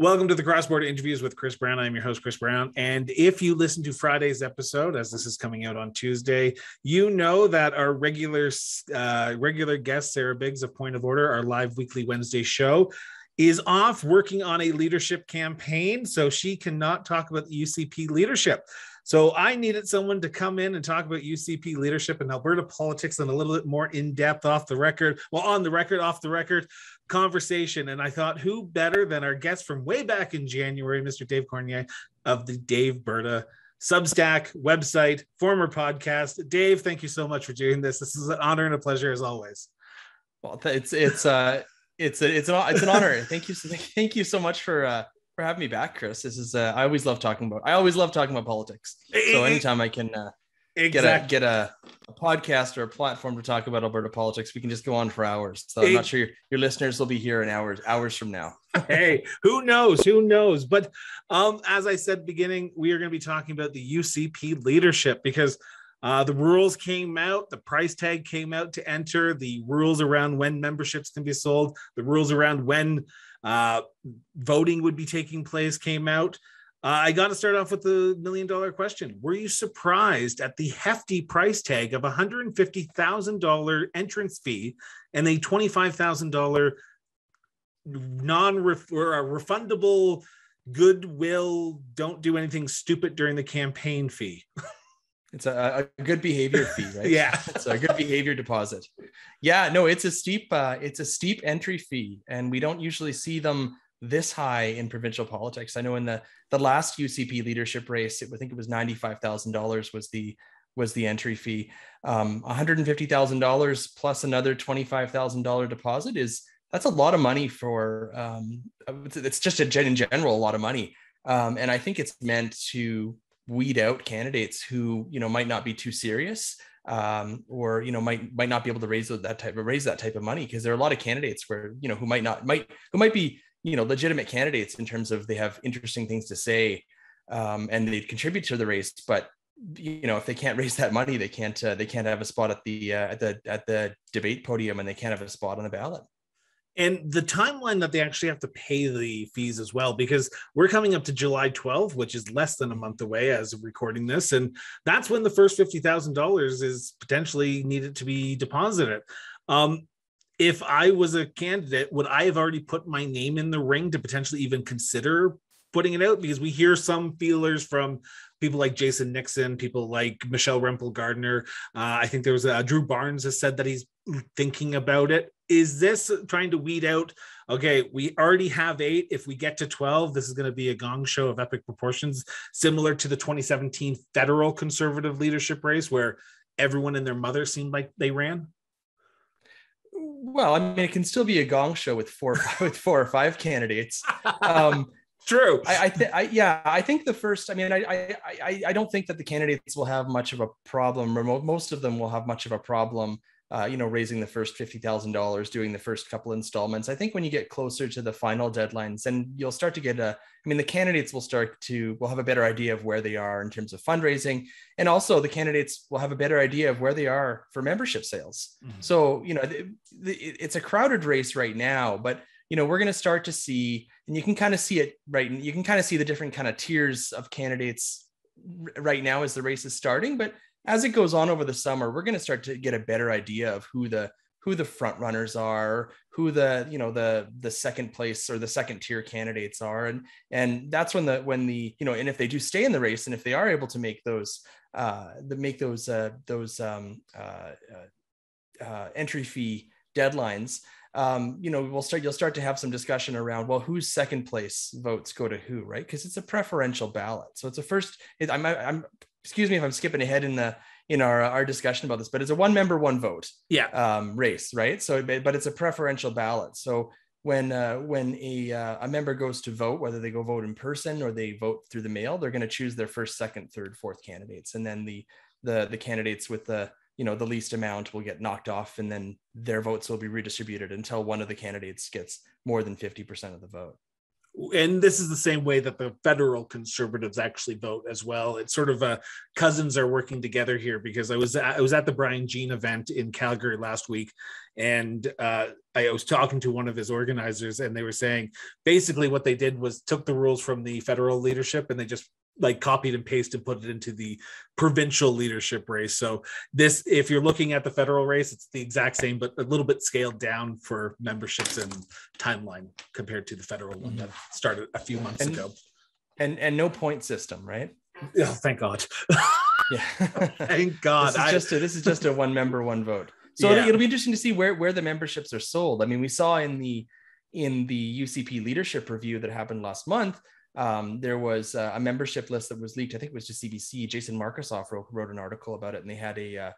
Welcome to the Cross Border Interviews with Chris Brown. I'm your host, Chris Brown. And if you listen to Friday's episode, as this is coming out on Tuesday, you know that our regular uh, regular guest, Sarah Biggs of Point of Order, our live weekly Wednesday show, is off working on a leadership campaign. So she cannot talk about the UCP leadership. So I needed someone to come in and talk about UCP leadership and Alberta politics and a little bit more in depth off the record, well, on the record, off the record conversation. And I thought, who better than our guest from way back in January, Mr. Dave Cournoyer of the Daveberta Substack website, former podcast. Dave, thank you so much for doing this. This is an honor and a pleasure as always. Well, it's it's uh it's a, it's an it's an honor. thank you thank you so much for uh for having me back, Chris. This is uh, I always love talking about I always love talking about politics. So anytime I can uh, exactly. get a get a, a, podcast or a platform to talk about Alberta politics, we can just go on for hours. So I'm not sure your, your listeners will be here in hours hours from now. hey, who knows? Who knows? But um, as I said beginning, we are going to be talking about the UCP leadership because uh, the rules came out, the price tag came out to enter, the rules around when memberships can be sold, the rules around when uh, voting would be taking place came out. Uh, I got to start off with the million dollar question. Were you surprised at the hefty price tag of $150,000 entrance fee and a $25,000 non refundable goodwill, don't do anything stupid during the campaign fee? It's a, a, good behavior fee, right? yeah, it's a good behavior deposit. Yeah, no, it's a steep, uh, it's a steep entry fee, and we don't usually see them this high in provincial politics. I know in the the last UCP leadership race, it, I think it was ninety five thousand dollars was the was the entry fee. Um, one hundred and fifty thousand dollars plus another twenty five thousand dollar deposit is that's a lot of money for. Um, it's just a in general a lot of money, um, and I think it's meant to weed out candidates who you know might not be too serious um, or you know might might not be able to raise that type of raise that type of money because there are a lot of candidates where you know who might not might who might be you know legitimate candidates in terms of they have interesting things to say um, and they contribute to the race but you know if they can't raise that money they can't uh, they can't have a spot at the uh, at the at the debate podium and they can't have a spot on the ballot. And the timeline that they actually have to pay the fees as well because we're coming up to july 12th which is less than a month away as of recording this and that's when the first $50000 is potentially needed to be deposited. Um, if i was a candidate would i have already put my name in the ring to potentially even consider putting it out because we hear some feelers from people like Jason Nixon, people like Michelle Rempel Gardner. Uh, I think there was a, Drew Barnes has said that he's thinking about it. Is this trying to weed out? Okay, we already have eight. If we get to 12, this is going to be a gong show of epic proportions, similar to the 2017 federal conservative leadership race where everyone and their mother seemed like they ran. Well, I mean, it can still be a gong show with four with four or five candidates. Um, True. I, I, th- I, yeah, I think the first. I mean, I, I, I, I don't think that the candidates will have much of a problem. Or most of them will have much of a problem. Uh, you know, raising the first fifty thousand dollars, doing the first couple installments. I think when you get closer to the final deadlines, and you'll start to get a. I mean, the candidates will start to will have a better idea of where they are in terms of fundraising, and also the candidates will have a better idea of where they are for membership sales. Mm-hmm. So you know, it's a crowded race right now, but you know, we're going to start to see, and you can kind of see it right. You can kind of see the different kind of tiers of candidates right now as the race is starting. But as it goes on over the summer, we're going to start to get a better idea of who the who the front runners are, who the you know the the second place or the second tier candidates are, and and that's when the when the you know and if they do stay in the race and if they are able to make those uh the make those uh those um uh, uh, uh entry fee deadlines um, you know, we'll start, you'll start to have some discussion around, well, whose second place votes go to who, right? Because it's a preferential ballot. So it's a first, it, I'm, I'm, excuse me if I'm skipping ahead in the, in our, our discussion about this, but it's a one member, one vote yeah. um, race, right? So, but it's a preferential ballot. So when, uh, when a, uh, a member goes to vote, whether they go vote in person or they vote through the mail, they're going to choose their first, second, third, fourth candidates. And then the, the, the candidates with the, you know the least amount will get knocked off and then their votes will be redistributed until one of the candidates gets more than 50% of the vote and this is the same way that the federal conservatives actually vote as well. It's sort of a cousins are working together here because I was I was at the Brian Jean event in Calgary last week, and uh, I was talking to one of his organizers, and they were saying basically what they did was took the rules from the federal leadership and they just like copied and pasted and put it into the provincial leadership race. So this if you're looking at the federal race it's the exact same but a little bit scaled down for memberships and timeline compared to the federal one mm-hmm. that started a few months and, ago. and and no point system right? Oh thank god. Yeah. Thank god. This is I, just a, this is just a one member one vote. So yeah. it'll be interesting to see where where the memberships are sold. I mean we saw in the in the ucp leadership review that happened last month um, there was uh, a membership list that was leaked. I think it was to CBC. Jason Markusoff wrote, wrote an article about it, and they had a uh,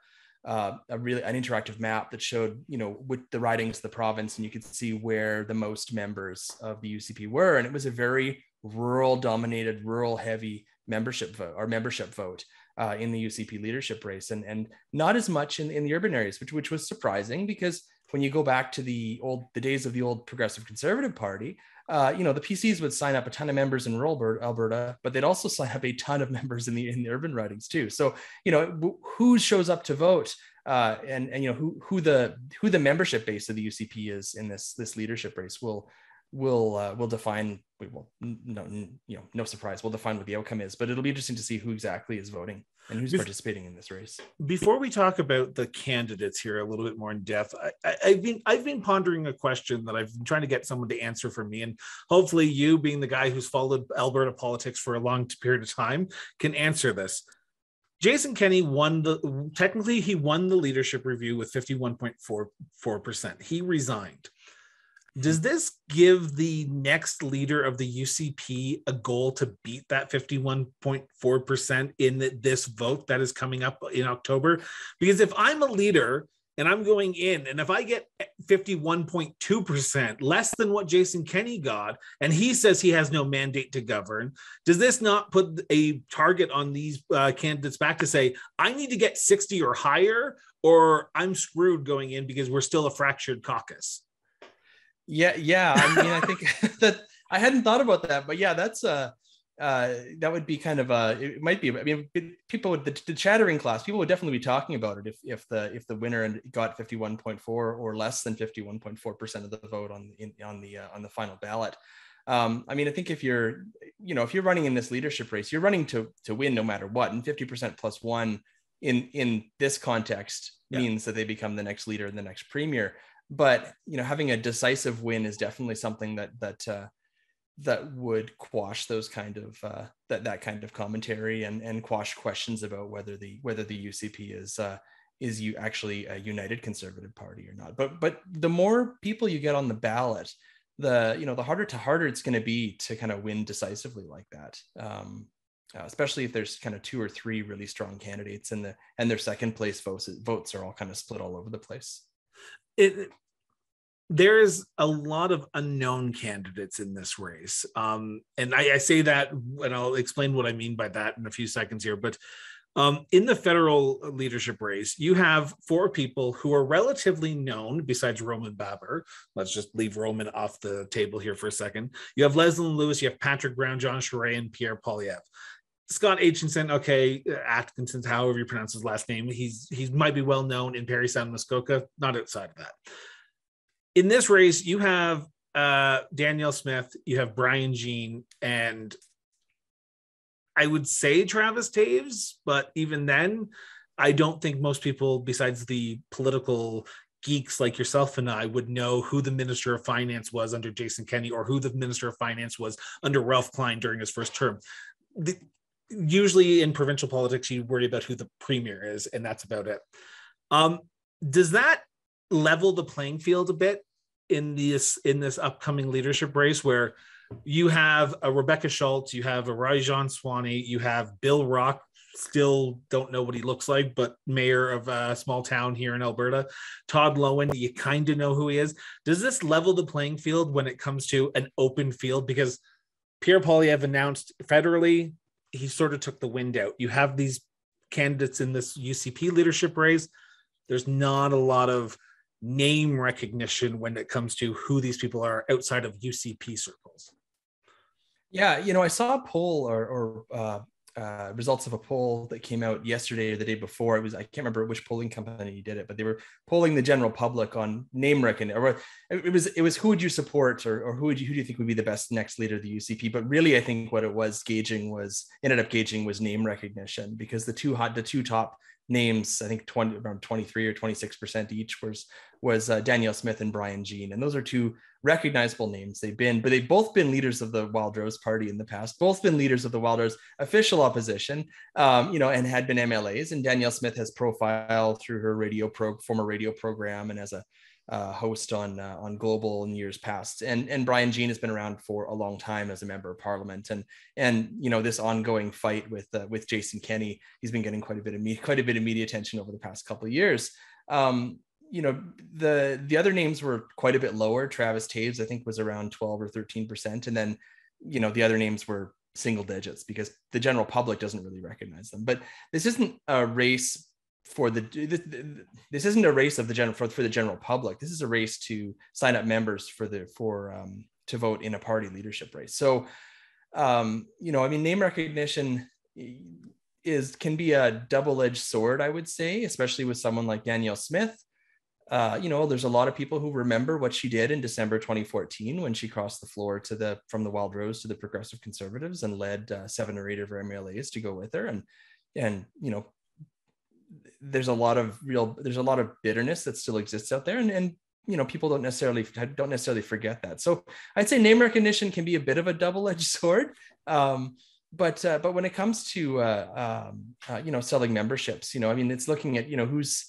uh, a really an interactive map that showed you know with the ridings of the province, and you could see where the most members of the UCP were, and it was a very rural dominated, rural heavy membership vote or membership vote. Uh, in the UCP leadership race, and and not as much in, in the urban areas, which which was surprising because when you go back to the old the days of the old Progressive Conservative Party, uh, you know, the PCs would sign up a ton of members in rural Alberta, but they'd also sign up a ton of members in the in the urban ridings too. So, you know, who shows up to vote, uh, and and you know who who the who the membership base of the UCP is in this this leadership race will will uh, will define. We will no you know no surprise. We'll define what the outcome is, but it'll be interesting to see who exactly is voting and who's participating in this race. Before we talk about the candidates here a little bit more in depth, I, have been I've been pondering a question that I've been trying to get someone to answer for me, and hopefully you, being the guy who's followed Alberta politics for a long period of time, can answer this. Jason Kenney won the technically he won the leadership review with 51.44%. He resigned. Does this give the next leader of the UCP a goal to beat that 51.4% in this vote that is coming up in October? Because if I'm a leader and I'm going in, and if I get 51.2%, less than what Jason Kenney got, and he says he has no mandate to govern, does this not put a target on these uh, candidates back to say, I need to get 60 or higher, or I'm screwed going in because we're still a fractured caucus? Yeah, yeah. I mean, I think that I hadn't thought about that, but yeah, that's uh, uh, that would be kind of a. It might be. I mean, people would the, the chattering class. People would definitely be talking about it if if the if the winner got fifty one point four or less than fifty one point four percent of the vote on in, on the uh, on the final ballot. Um, I mean, I think if you're, you know, if you're running in this leadership race, you're running to to win no matter what, and fifty percent plus one in in this context yeah. means that they become the next leader and the next premier but you know having a decisive win is definitely something that that uh, that would quash those kind of uh, that that kind of commentary and and quash questions about whether the whether the UCP is uh, is you actually a united conservative party or not. But but the more people you get on the ballot, the you know the harder to harder it's going to be to kind of win decisively like that. Um, uh, especially if there's kind of two or three really strong candidates and the and their second place votes votes are all kind of split all over the place it there is a lot of unknown candidates in this race. Um, and I, I, say that, and I'll explain what I mean by that in a few seconds here. But um, in the federal leadership race, you have four people who are relatively known besides Roman Baber. Let's just leave Roman off the table here for a second. You have Leslyn Lewis, you have Patrick Brown, Jean Charest, and Pierre Poilievre. Scott Aitchison, okay, Atkinson, however you pronounce his last name, he's he might be well known in Parry Sound, Muskoka, not outside of that. In this race, you have uh, Danielle Smith, you have Brian Jean, and I would say Travis Toews, but even then, I don't think most people, besides the political geeks like yourself and I, would know who the Minister of Finance was under Jason Kenney or who the Minister of Finance was under Ralph Klein during his first term. The, usually in provincial politics, you worry about who the premier is, and that's about it. Um, does that level the playing field a bit in this in this upcoming leadership race where you have a Rebecca Schulz, you have a Rajan Sawhney, you have Bill Rock, still don't know what he looks like, but mayor of a small town here in Alberta. Todd Loewen, you kind of know who he is. Does this level the playing field when it comes to an open field? Because Pierre Poilievre announced federally he sort of took the wind out. You have these candidates in this UCP leadership race. There's not a lot of name recognition when it comes to who these people are outside of UCP circles. Yeah, you know, I saw a poll or, or uh, uh, results of a poll that came out yesterday or the day before. It was I can't remember which polling company did it, but they were polling the general public on name recognition. Or it was it was who would you support or, or who would you who do you think would be the best next leader of the UCP? But really, I think what it was gauging was ended up gauging was name recognition because the two hot the two top names, I think 20 around 23 or 26 percent each was was uh, Danielle Smith and Brian Jean, and those are two recognizable names they've been, but they've both been leaders of the Wild Rose Party in the past, both been leaders of the Wild Rose official opposition, um, you know, and had been MLAs. And Danielle Smith has profiled through her radio pro former radio program and as a uh, host on uh, on Global in years past. And and Brian Jean has been around for a long time as a member of Parliament. And and you know this ongoing fight with uh, with Jason Kenney, he's been getting quite a bit of media, quite a bit of media attention over the past couple of years. Um, you know the the other names were quite a bit lower. Travis Toews I think, was around 12 or 13 percent, and then you know the other names were single digits because the general public doesn't really recognize them. But this isn't a race for the this, this isn't a race of the general for, for the general public. This is a race to sign up members for the for um, to vote in a party leadership race. So um, you know, I mean, name recognition is can be a double-edged sword, I would say, especially with someone like Danielle Smith uh, you know, there's a lot of people who remember what she did in December 2014 when she crossed the floor to the from the Wild Rose to the Progressive Conservatives and led uh, seven or eight of her MLAs to go with her. And and you know, there's a lot of real there's a lot of bitterness that still exists out there, and and you know people don't necessarily don't necessarily forget that. So I'd say name recognition can be a bit of a double-edged sword. Um, but uh, but when it comes to uh, um, uh, you know selling memberships, you know, I mean, it's looking at you know who's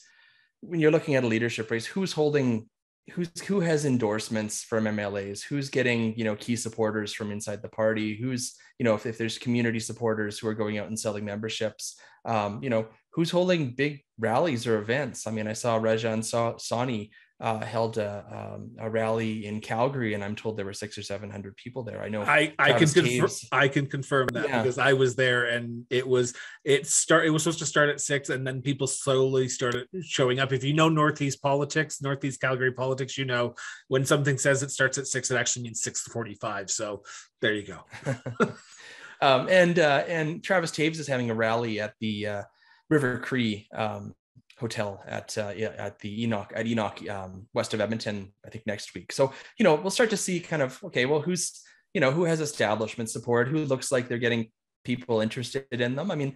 when you're looking at a leadership race, who's holding who's who has endorsements from MLAs, who's getting you know key supporters from inside the party, who's you know if, if there's community supporters who are going out and selling memberships, um, you know who's holding big rallies or events. I mean, I saw Rajan Sawhney uh, held a, um, a, rally in Calgary, and I'm told there were six or seven hundred people there. I know. I, I can confirm. I can confirm that yeah. because I was there, and it was it start. It was supposed to start at six, and then people slowly started showing up. If you know Northeast politics, Northeast Calgary politics, you know when something says it starts at six, it actually means six forty-five. So there you go. um, and uh, and Travis Toews is having a rally at the uh, River Cree um, hotel at uh, at the Enoch at Enoch um, west of Edmonton. I think next week. So you know we'll start to see kind of okay, well who's you know who has establishment support, who looks like they're getting people interested in them. I mean.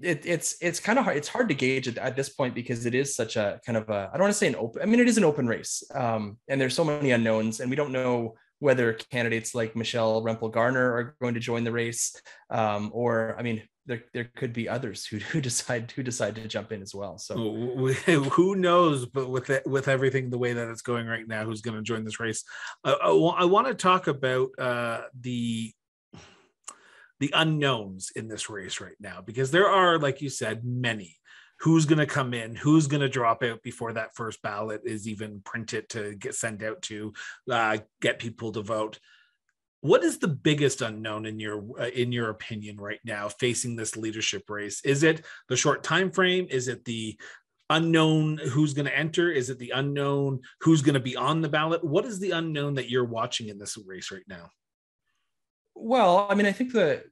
It, it's it's kind of hard it's hard to gauge at, at, this point because it is such a kind of a I don't want to say an open I mean it is an open race um, and there's so many unknowns and we don't know whether candidates like Michelle Rempel Garner are going to join the race um, or I mean there, there could be others who, who decide who decide to jump in as well. So who knows? But with it, with everything the way that it's going right now, who's going to join this race? I, I, I want to talk about uh, the the unknowns in this race right now because there are, like you said, many. Who's going to come in? Who's going to drop out before that first ballot is even printed to get sent out to uh, get people to vote? What is the biggest unknown in your uh, in your opinion right now facing this leadership race? Is it the short time frame is it the unknown who's going to enter? Is it the unknown who's going to be on the ballot? What is the unknown that you're watching in this race right now? Well i mean i think the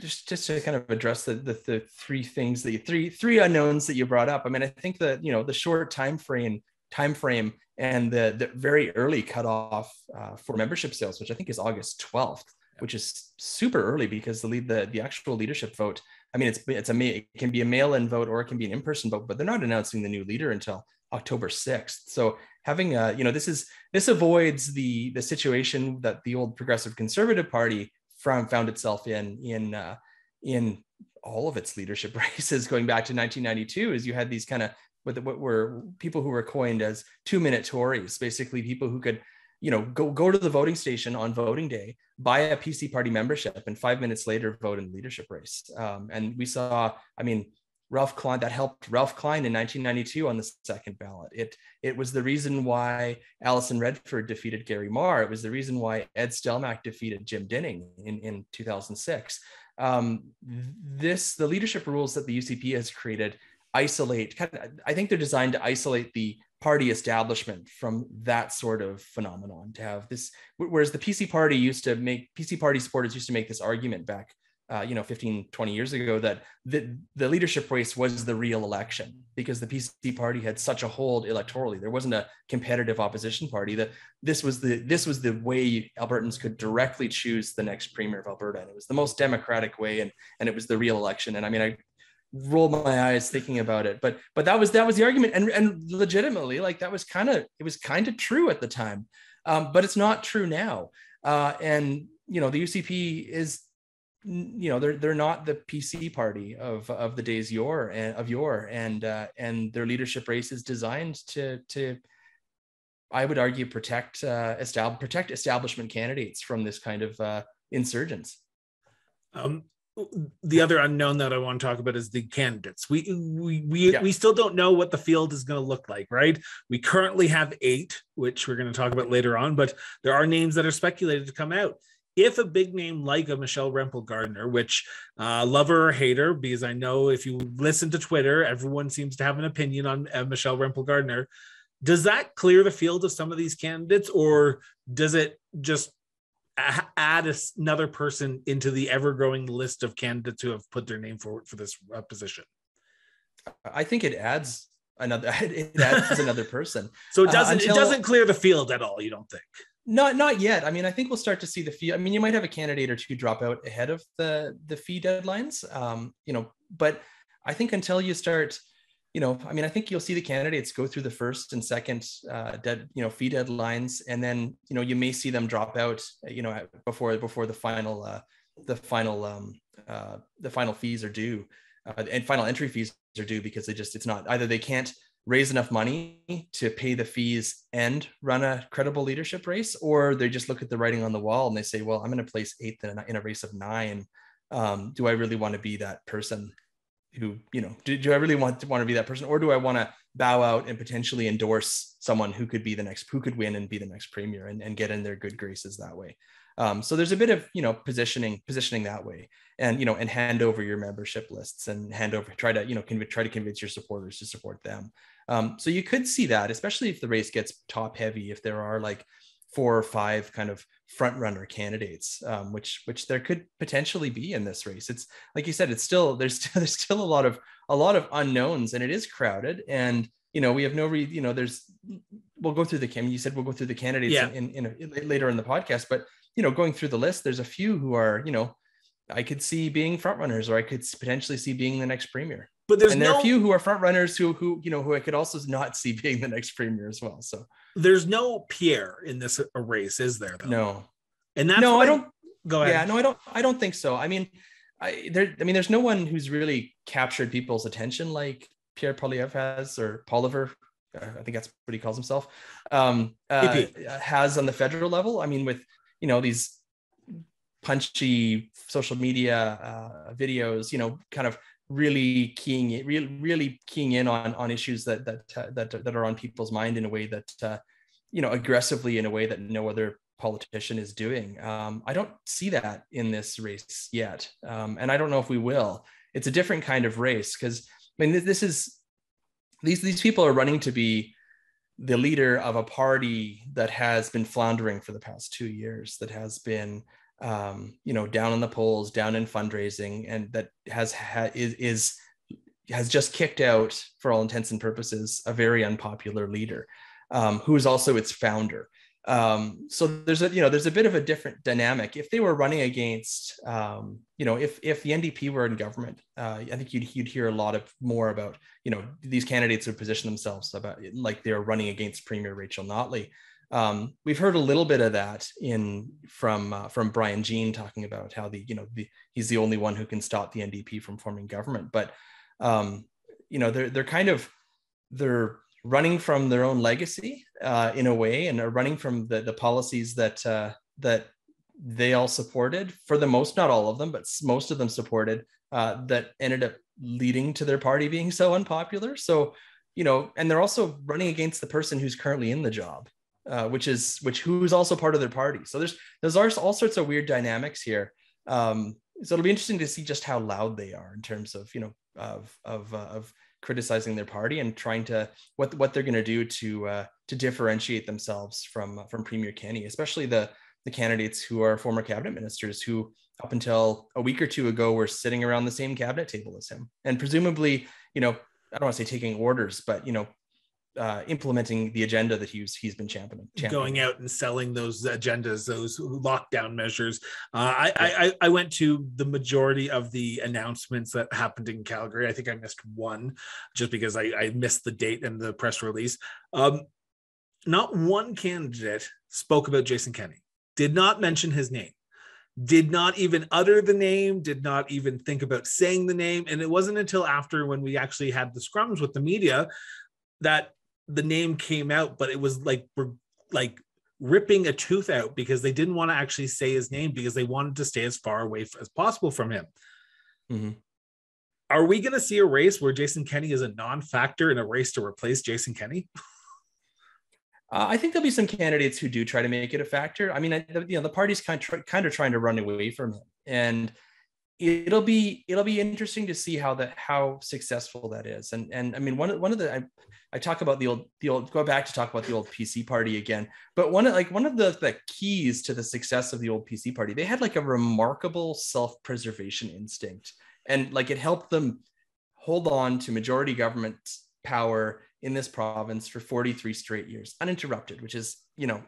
just just to kind of address the, the, the three things the three three unknowns that you brought up i mean i think that you know the short time frame time frame and the, the very early cutoff uh, for membership sales, which I think is August 12th, which is super early because the lead the, the actual leadership vote. I mean, it's it's a it can be a mail-in vote or it can be an in-person vote, but they're not announcing the new leader until October 6th. So having a you know this is this avoids the the situation that the old Progressive Conservative Party from found itself in in uh, in all of its leadership races going back to 1992 is you had these kind of what, what were people who were coined as two minute Tories, basically people who could, you know, go, go to the voting station on voting day, buy a PC party membership, and five minutes later vote in the leadership race. Um, and we saw, I mean, Ralph Klein that helped Ralph Klein in 1992 on the second ballot. It it was the reason why Alison Redford defeated Gary Mar. It was the reason why Ed Stelmach defeated Jim Dinning in, in 2006. Um, this the leadership rules that the UCP has created isolate kind of, i think they're designed to isolate the party establishment from that sort of phenomenon to have this whereas the pc party used to make pc party supporters used to make this argument back uh, you know 15 20 years ago that the, the leadership race was the real election because the pc party had such a hold electorally. There wasn't a competitive opposition party. That this was the this was the way albertans could directly choose the next premier of alberta and it was the most democratic way and and it was the real election. And i mean i roll my eyes thinking about it. But but that was that was the argument. And and legitimately like that was kind of it was kind of true at the time. Um, but it's not true now. Uh, and you know the ucp is you know they're they're not the PC party of of the days your and of yore and uh, and their leadership race is designed to to I would argue protect uh, establish protect establishment candidates from this kind of uh, insurgents. Um, the other unknown that I want to talk about is the candidates. We we we, yeah. we still don't know what the field is going to look like, right? We currently have eight, which we're going to talk about later on, but there are names that are speculated to come out if a big name like a Michelle Rempel Gardner, which uh, lover or hater, because I know if you listen to Twitter, everyone seems to have an opinion on uh, Michelle Rempel Gardner. Does that clear the field of some of these candidates, or does it just add another person into the ever growing list of candidates who have put their name forward for this uh, position? I think it adds another it adds another person. So it uh, doesn't uh, until, it doesn't clear the field at all. You don't think? Not not yet. I mean, I think we'll start to see the fee. I mean, you might have a candidate or two drop out ahead of the the fee deadlines. Um, you know, but I think until you start, you know, I mean, I think you'll see the candidates go through the first and second uh, dead, you know, fee deadlines, and then you know you may see them drop out, you know, before before the final uh, the final um, uh, the final fees are due, uh, and final entry fees are due because they just it's not either they can't raise enough money to pay the fees and run a credible leadership race, or they just look at the writing on the wall and they say, well, I'm going to place eighth in a, in a race of nine. Um, do I really want to be that person who, you know, do, do I really want to want to be that person? Or do I want to bow out and potentially endorse someone who could be the next, who could win and be the next premier and, and get in their good graces that way? Um, so there's a bit of you know positioning positioning that way, and you know and hand over your membership lists and hand over try to you know conv- try to convince your supporters to support them. Um, so you could see that, especially if the race gets top heavy, if there are like four or five kind of front runner candidates, um, which which there could potentially be in this race. It's like you said, it's still there's still, there's still a lot of a lot of unknowns, and it is crowded. And you know we have no re you know there's we'll go through the Kim. You said we'll go through the candidates yeah. in, in, in later in the podcast, but you know going through the list, there's a few who are you know I could see being front runners, or I could potentially see being the next premier. But there's and there no, are a few who are front runners who who you know who I could also not see being the next premier as well. So there's no Pierre in this race, is there? Though? No, and that's no, I don't. Go ahead. Yeah, no, I don't. I don't think so. I mean, I there. I mean, there's no one who's really captured people's attention like Pierre Poilievre has or Poliver. Uh, I think that's what he calls himself. Um, uh, has on the federal level. I mean, with you know these punchy social media uh, videos, you know, kind of really keying really really keying in on on issues that that uh, that that are on people's mind in a way that uh, you know aggressively in a way that no other politician is doing. Um, I don't see that in this race yet, um, and I don't know if we will. It's a different kind of race because I mean this, this is these these people are running to be the leader of a party that has been floundering for the past two years, that has been um, you know, down in the polls, down in fundraising, and that has ha- is, is has just kicked out, for all intents and purposes, a very unpopular leader, um, who is also its founder. Um, so there's a you know there's a bit of a different dynamic. If they were running against, um, you know, if if the NDP were in government, uh, I think you'd you'd hear a lot of more about you know these candidates who position themselves about like they're running against Premier Rachel Notley. Um, we've heard a little bit of that in from uh, from Brian Jean talking about how the you know the, he's the only one who can stop the NDP from forming government. But um, you know they're they're kind of they're running from their own legacy uh, in a way, and are running from the the policies that uh, that they all supported for the most, not all of them, but most of them supported uh, that ended up leading to their party being so unpopular. So you know, and they're also running against the person who's currently in the job uh, which is which who's also part of their party. So there's there's all sorts of weird dynamics here. Um, so it'll be interesting to see just how loud they are in terms of you know of of uh, of criticizing their party and trying to what what they're going to do to uh, to differentiate themselves from from Premier Kenney, especially the the candidates who are former cabinet ministers who up until a week or two ago were sitting around the same cabinet table as him and presumably you know i don't want to say taking orders but you know uh, implementing the agenda that he's he's been championing, championing. going out and selling those agendas, those lockdown measures. Uh, I, I I went to the majority of the announcements that happened in Calgary. I think I missed one just because I, I missed the date and the press release. Um, not one candidate spoke about Jason Kenney. Did not mention his name did not even utter the name, did not even think about saying the name. And it wasn't until after when we actually had the scrums with the media that the name came out, but it was like we're like ripping a tooth out because they didn't want to actually say his name because they wanted to stay as far away as possible from him. Mm-hmm. Are we going to see a race where Jason Kenney is a non-factor in a race to replace Jason Kenney? Uh, I think there'll be some candidates who do try to make it a factor. I mean, I, you know, the party's kind of, kind of trying to run away from him, and it'll be it'll be interesting to see how that how successful that is. And and I mean, one of one of the I, I talk about the old the old go back to talk about the old PC party again. But one of like one of the the keys to the success of the old PC party, they had like a remarkable self preservation instinct, and like it helped them hold on to majority government power in this province for 43 straight years, uninterrupted, which is, you know,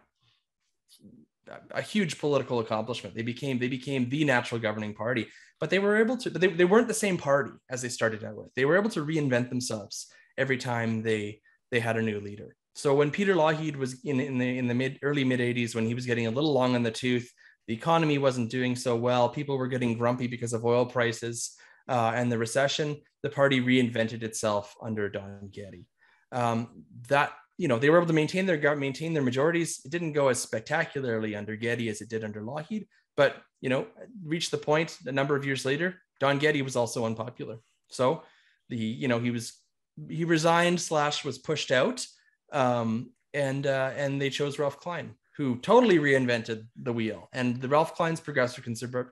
a huge political accomplishment. They became they became the natural governing party, but they were able to. They, they weren't the same party as they started out with. They were able to reinvent themselves every time they they had a new leader. So when Peter Lougheed was in, in the in the mid early mid 80s, when he was getting a little long on the tooth, the economy wasn't doing so well. People were getting grumpy because of oil prices uh, and the recession. The party reinvented itself under Don Getty um, that you know they were able to maintain their maintain their majorities. It didn't go as spectacularly under Getty as it did under Lougheed, but you know reached the point a number of years later. Don Getty was also unpopular, so the you know he was he resigned slash was pushed out, um, and uh, and they chose Ralph Klein, who totally reinvented the wheel. And the Ralph Klein's Progressive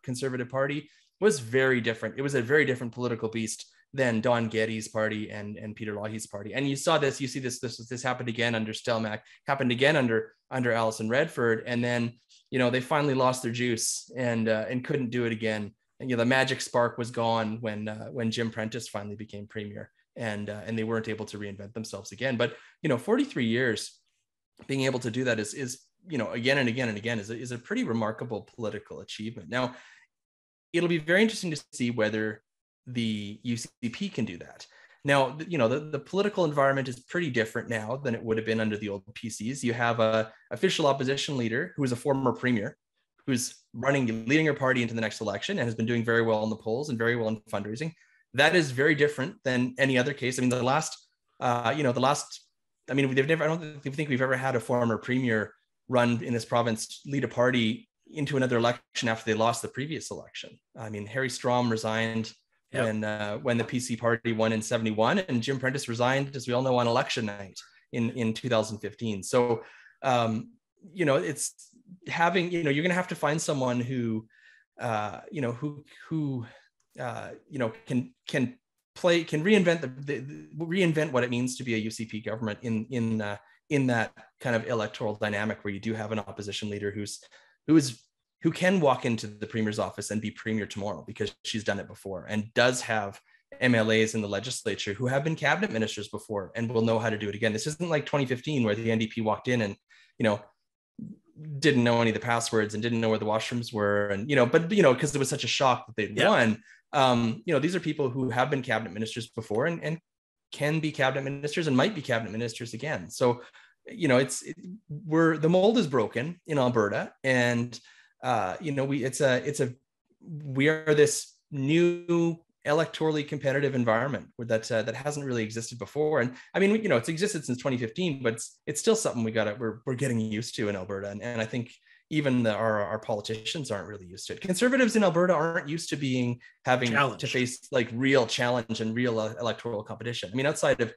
Conservative Party was very different. It was a very different political beast than Don Getty's party and, and Peter Lougheed's party. And you saw this, you see this, this, this happened again under Stelmach, happened again under, under Alison Redford. And then, you know, they finally lost their juice and, uh, and couldn't do it again. And, you know, the magic spark was gone when, uh, when Jim Prentice finally became premier and, uh, and they weren't able to reinvent themselves again. But, you know, 43 years being able to do that is, is, you know, again and again and again is a, is a pretty remarkable political achievement. Now, it'll be very interesting to see whether the UCP can do that. Now, you know, the, the political environment is pretty different now than it would have been under the old PCs. You have a official opposition leader who is a former premier, who's running, leading her party into the next election and has been doing very well in the polls and very well in fundraising. That is very different than any other case. I mean, the last, uh, you know, the last, I mean, they've never, I don't think we've ever had a former premier run in this province, lead a party into another election after they lost the previous election. I mean, Harry Strom resigned yep. when uh, when the PC party won in 71 and Jim Prentice resigned, as we all know, on election night in, in 2015. So, um, you know, it's having, you know, you're going to have to find someone who, uh, you know, who, who, uh, you know, can, can play, can reinvent the, the, reinvent what it means to be a UCP government in, in, uh, in that kind of electoral dynamic where you do have an opposition leader who's, who is who can walk into the premier's office and be premier tomorrow because she's done it before and does have MLAs in the legislature who have been cabinet ministers before and will know how to do it again. This isn't like 2015 where the NDP walked in and, you know, didn't know any of the passwords and didn't know where the washrooms were. And, you know, but, you know, because it was such a shock that they'd yeah. won. Um, you know, these are people who have been cabinet ministers before and, and can be cabinet ministers and might be cabinet ministers again. So, you know, it's, it, we're, the mold is broken in Alberta and, uh, you know, we it's a it's a we are this new electorally competitive environment that uh, that hasn't really existed before. And I mean, you know, it's existed since 2015, but it's it's still something we got to we're we're getting used to in Alberta. And, and I think even the, our our politicians aren't really used to it. Conservatives in Alberta aren't used to being having challenge. to face like real challenge and real uh, electoral competition. I mean, outside of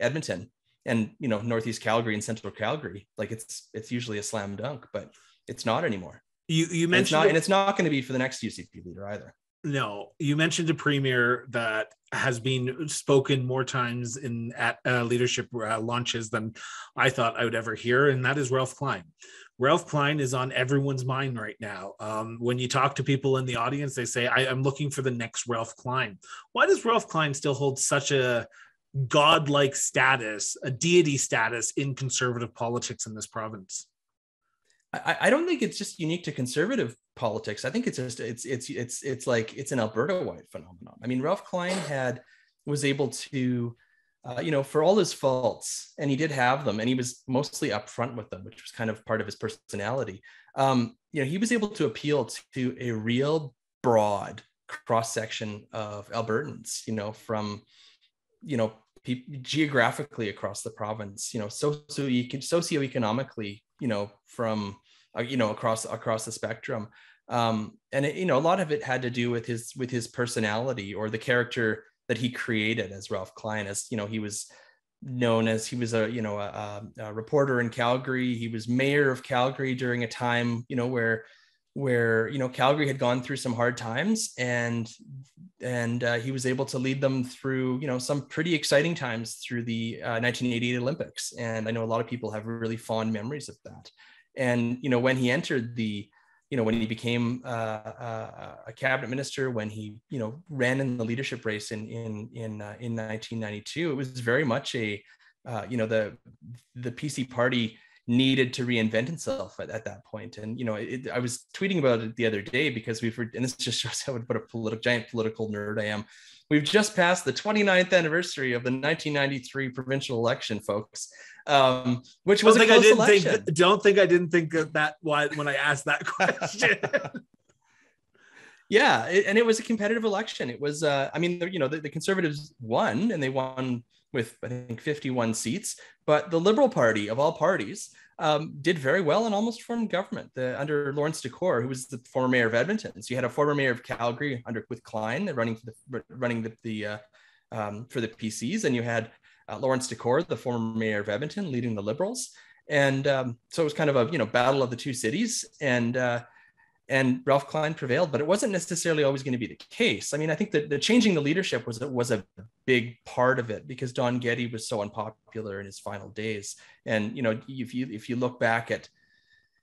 Edmonton and you know Northeast Calgary and Central Calgary, like it's it's usually a slam dunk, but it's not anymore. You you mentioned and it's not, and it's not going to be for the next UCP leader either. No, you mentioned a premier that has been spoken more times in at uh, leadership uh, launches than I thought I would ever hear, and that is Ralph Klein. Ralph Klein is on everyone's mind right now. Um, when you talk to people in the audience, they say, I, am looking for the next Ralph Klein." Why does Ralph Klein still hold such a godlike status, a deity status in conservative politics in this province? I, I don't think it's just unique to conservative politics. I think it's just it's it's it's it's like it's an Alberta wide phenomenon. I mean, Ralph Klein had was able to, uh, you know, for all his faults, and he did have them, and he was mostly upfront with them, which was kind of part of his personality. Um, you know, he was able to appeal to a real broad cross section of Albertans. You know, from you know geographically across the province. You know, socio socioeconomically. You know, from uh, you know across across the spectrum. Um, and it, you know a lot of it had to do with his with his personality or the character that he created as Ralph Klein. As you know he was known as he was a you know a, a, reporter in Calgary. He was mayor of Calgary during a time you know where where you know Calgary had gone through some hard times and and uh, he was able to lead them through you know some pretty exciting times through the uh, 1988 Olympics. And I know a lot of people have really fond memories of that. And you know when he entered the you know when he became uh, uh, a cabinet minister when he you know ran in the leadership race in in in uh, in 1992 it was very much a uh, you know the the pc party needed to reinvent itself at, at that point and you know it, i was tweeting about it the other day because we've and this just shows how what a political giant political nerd i am we've just passed the 29th anniversary of the 1993 provincial election folks um, which was don't I didn't election. think don't think I didn't think of that why when I asked that question. yeah, it, and it was a competitive election. It was, uh, I mean, you know, the, the, Conservatives won, and they won with I think 51 seats, but the Liberal Party of all parties um, did very well and almost formed government the, under Laurence Decore, who was the former mayor of Edmonton. So you had a former mayor of Calgary under with Klein running for the running the, the uh, um, for the PCs, and you had uh, Laurence Decore, the former mayor of Edmonton, leading the Liberals. And um, so it was kind of a you know battle of the two cities, and uh, and Ralph Klein prevailed, but it wasn't necessarily always going to be the case. I mean, I think that the changing the leadership was was a big part of it because Don Getty was so unpopular in his final days. And you know, if you if you look back at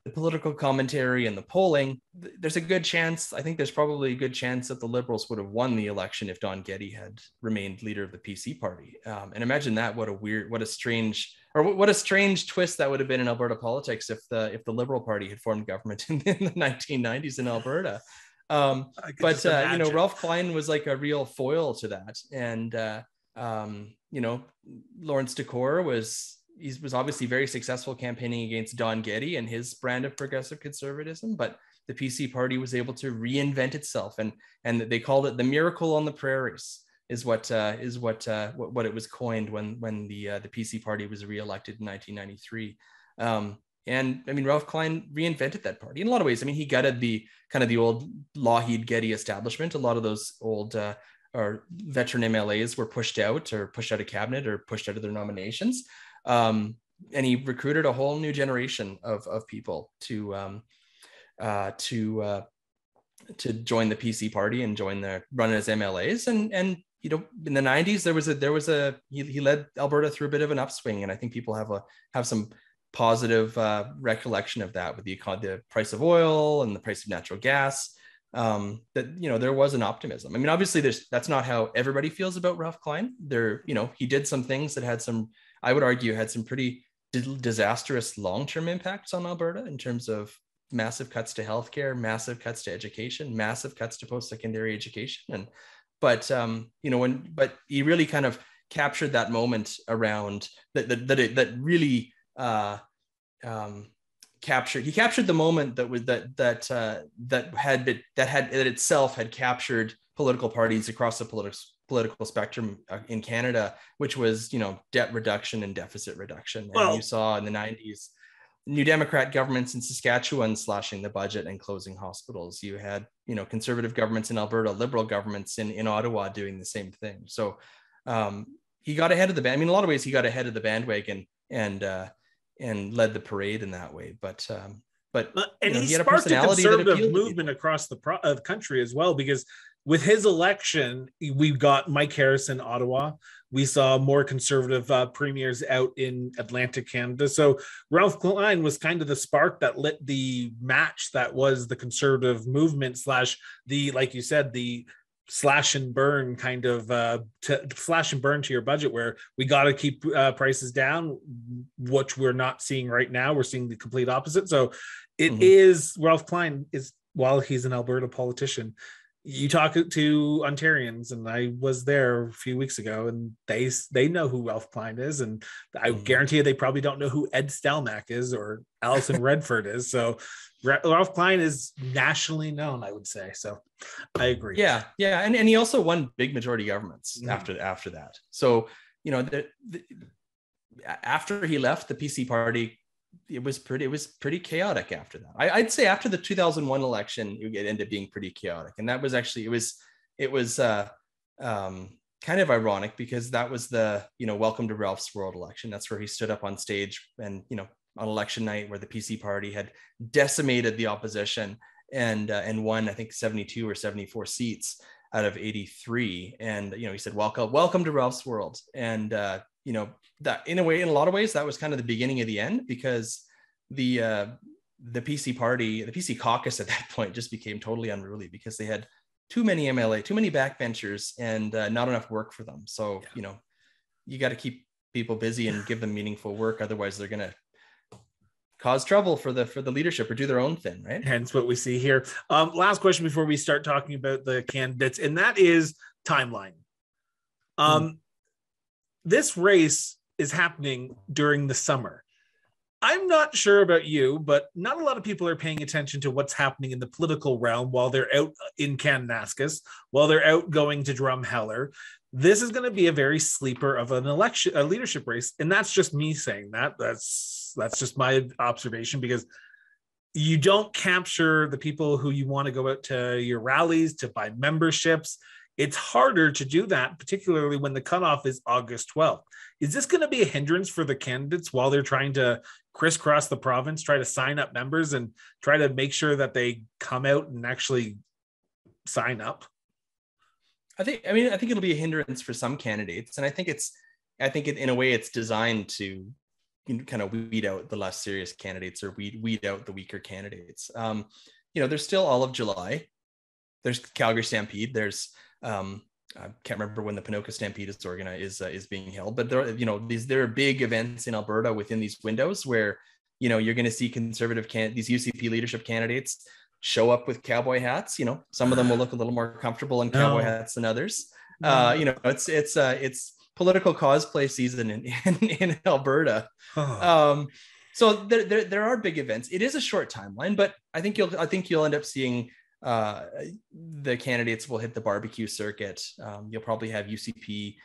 the political commentary and the polling, there's a good chance. I think there's probably a good chance that the Liberals would have won the election if Don Getty had remained leader of the PC party. Um, and imagine that! What a weird, what a strange, or what a strange twist that would have been in Alberta politics if the if the Liberal Party had formed government in, in the 1990s in Alberta. Um, but uh, you know, Ralph Klein was like a real foil to that, and uh, um, you know, Laurence Decore was he was obviously very successful campaigning against Don Getty and his brand of progressive conservatism, but the PC party was able to reinvent itself, and and they called it the miracle on the prairies is what uh, is what, uh, what, what it was coined when when the uh, the PC party was reelected in 1993. Um, and I mean, Ralph Klein reinvented that party in a lot of ways. I mean, he gutted the kind of the old Lougheed Getty establishment. A lot of those old uh, or veteran MLAs were pushed out or pushed out of cabinet or pushed out of their nominations. Um, and he recruited a whole new generation of, of people to um, uh, to uh, to join the PC party and join the run as MLAs. And and you know, in the '90s, there was a there was a he, he led Alberta through a bit of an upswing, and I think people have a have some positive uh, recollection of that with the the price of oil and the price of natural gas. Um, that you know there was an optimism. I mean, obviously, there's that's not how everybody feels about Ralph Klein. There, you know, he did some things that had some I would argue had some pretty disastrous long-term impacts on Alberta in terms of massive cuts to healthcare, massive cuts to education, massive cuts to post-secondary education, and but um, you know when but he really kind of captured that moment around that that that, it, that really uh, um, captured he captured the moment that was that that uh, that had been, that had that itself had captured political parties across the political political spectrum uh, in Canada, which was you know debt reduction and deficit reduction. Well, you saw in the 90s New Democrat governments in Saskatchewan slashing the budget and closing hospitals. You had you know conservative governments in Alberta, liberal governments in in Ottawa doing the same thing. So um, he got ahead of the band. I mean, in a lot of ways, he got ahead of the bandwagon and uh, and led the parade in that way. But um, but and know, he, he sparked a, a conservative movement across the pro- uh, country as well because with his election, we got Mike Harris in Ottawa. We saw more conservative uh, premiers out in Atlantic Canada. So Ralph Klein was kind of the spark that lit the match that was the conservative movement slash the, like you said, the slash and burn kind of uh to slash and burn to your budget where we got to keep uh, prices down which we're not seeing right now we're seeing the complete opposite so it mm-hmm. is Ralph Klein is while he's an Alberta politician you talk to Ontarians, and I was there a few weeks ago, and they they know who Ralph Klein is, and I mm. guarantee you they probably don't know who Ed Stelmach is or Alison Redford is. So Ralph Klein is nationally known, I would say. So I agree. Yeah, yeah, and and he also won big majority governments mm. after after that. So you know the, the after he left the PC party it was pretty it was pretty chaotic after that. I, would say after the 2001 election it ended up being pretty chaotic. And that was actually it was it was uh um kind of ironic because that was the you know welcome to ralph's world election. That's where he stood up on stage and you know on election night where the pc party had decimated the opposition and uh, and won i think 72 or 74 seats out of 83 and you know he said welcome welcome to ralph's world. And uh, you know that in a way in a lot of ways that was kind of the beginning of the end because the uh, the PC party the PC caucus at that point just became totally unruly because they had too many MLA too many backbenchers and uh, not enough work for them. So yeah. you know you got to keep people busy and give them meaningful work. Otherwise they're going to cause trouble for the for the leadership or do their own thing right? Hence what we see here. Um last question before we start talking about the candidates and that is timeline. Um mm this race is happening during the summer. I'm not sure about you, but not a lot of people are paying attention to what's happening in the political realm while they're out in Kananaskis, while they're out going to Drumheller. This is going to be a very sleeper of an election, a leadership race, and that's just me saying that. That's that's just my observation because you don't capture the people who you want to go out to your rallies to buy memberships it's harder to do that, particularly when the cutoff is August 12th. Is this going to be a hindrance for the candidates while they're trying to crisscross the province, try to sign up members and try to make sure that they come out and actually sign up? I think, I mean, I think it'll be a hindrance for some candidates. And I think it's, I think it, in a way it's designed to kind of weed out the less serious candidates or weed, weed out the weaker candidates. Um, you know, there's still all of July. There's Calgary Stampede. There's um, I can't remember when the Ponoka Stampede is organized is uh, is being held, but there, you know, these there are big events in Alberta within these windows where you know you're going to see conservative can these UCP leadership candidates show up with cowboy hats. You know, some of them will look a little more comfortable in cowboy no. hats than others. No. Uh, you know, it's it's uh, it's political cosplay season in in, in Alberta. Um, so there, there there are big events. It is a short timeline, but I think you'll I think you'll end up seeing uh, the candidates will hit the barbecue circuit. Um, you'll probably have UCP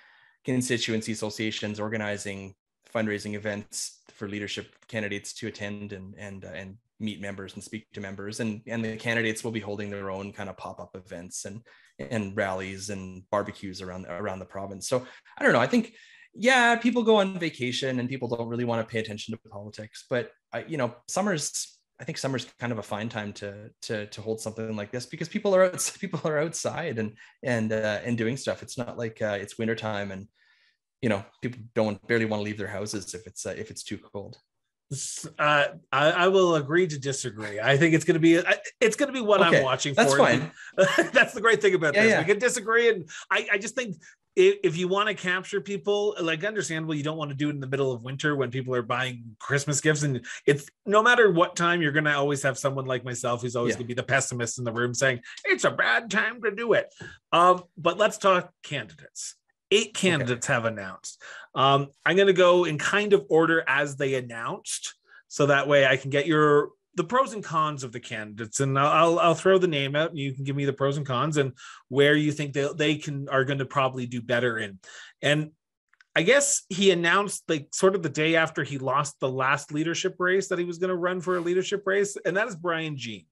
constituency associations organizing fundraising events for leadership candidates to attend and and uh, and meet members and speak to members. And and the candidates will be holding their own kind of pop-up events and and rallies and barbecues around around the province. So i don't know. I think yeah people go on vacation and people don't really want to pay attention to politics but I, you know summer's I think summer's kind of a fine time to to to hold something like this because people are out, people are outside and and uh, and doing stuff. It's not like uh, it's wintertime and you know people don't barely want to leave their houses if it's uh, if it's too cold. Uh, I, I, will agree to disagree. I think it's going to be it's going to be what okay, I'm watching. That's for. fine. that's the great thing about yeah, this. Yeah. We can disagree, and I, I just think if, if you want to capture people, like understandable, you don't want to do it in the middle of winter when people are buying Christmas gifts. And it's no matter what time, you're going to always have someone like myself who's always yeah. going to be the pessimist in the room saying it's a bad time to do it. Um, but let's talk candidates. Eight candidates okay. have announced. Um, I'm going to go in kind of order as they announced, so that way I can get your the pros and cons of the candidates and I'll, I'll throw the name out and you can give me the pros and cons and where you think they, they can are going to probably do better in and I guess he announced like sort of the day after he lost the last leadership race that he was going to run for a leadership race, and that is Brian Jean.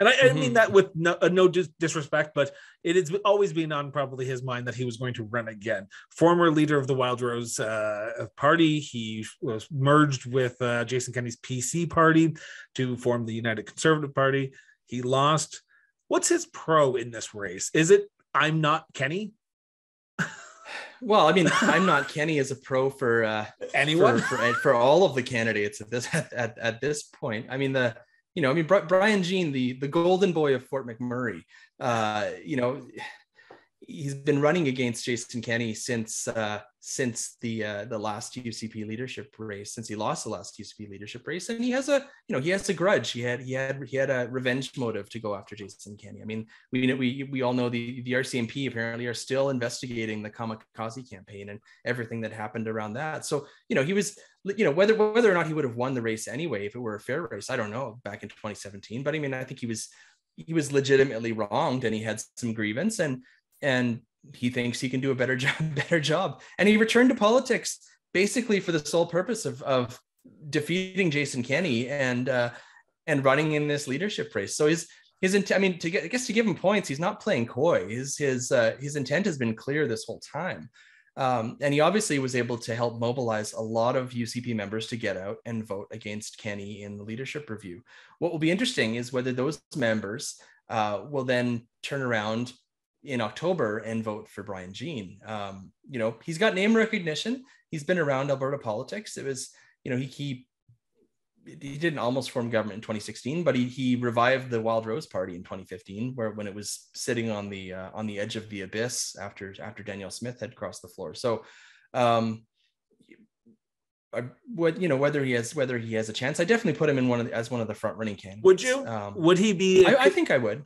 And I, mm-hmm. I mean mm-hmm. that with no, uh, no dis- disrespect, but it has always been on probably his mind that he was going to run again. Former leader of the Wild Rose uh, Party, he was merged with uh, Jason Kenney's PC Party to form the United Conservative Party. He lost. What's his pro in this race? Is it I'm not Kenney? well, I mean, I'm not Kenney as a pro for uh, anyone for, for, for all of the candidates at this at, at, at this point. I mean, the you know, I mean, Brian Jean, the the golden boy of Fort McMurray, uh, you know, he's been running against Jason Kenney since uh, since the uh, the last UCP leadership race, since he lost the last UCP leadership race, and he has a you know he has a grudge. He had he had he had a revenge motive to go after Jason Kenney. I mean, we we we all know the the RCMP apparently are still investigating the Kamikaze campaign and everything that happened around that. So you know he was you know whether whether or not he would have won the race anyway if it were a fair race, I don't know back in 2017. But I mean, I think he was he was legitimately wronged and he had some grievance and and he thinks he can do a better job better job. And he returned to politics basically for the sole purpose of, of defeating jason kenney and uh, and running in this leadership race. So his his intent i mean to get i guess to give him points he's not playing coy. His his uh, his intent has been clear this whole time. Um, and he obviously was able to help mobilize a lot of UCP members to get out and vote against Kenney in the leadership review. What will be interesting is whether those members uh, will then turn around in October and vote for Brian Jean. Um, you know, he's got name recognition. He's been around Alberta politics. It was, you know, he he he didn't almost form government in 2016, but he he revived the Wild Rose Party in 2015, where when it was sitting on the uh, on the edge of the abyss after after Danielle Smith had crossed the floor. So, um, what you know whether he has whether he has a chance, I definitely put him in one of the, as one of the front running candidates. Would you? Um, would he be? I think I would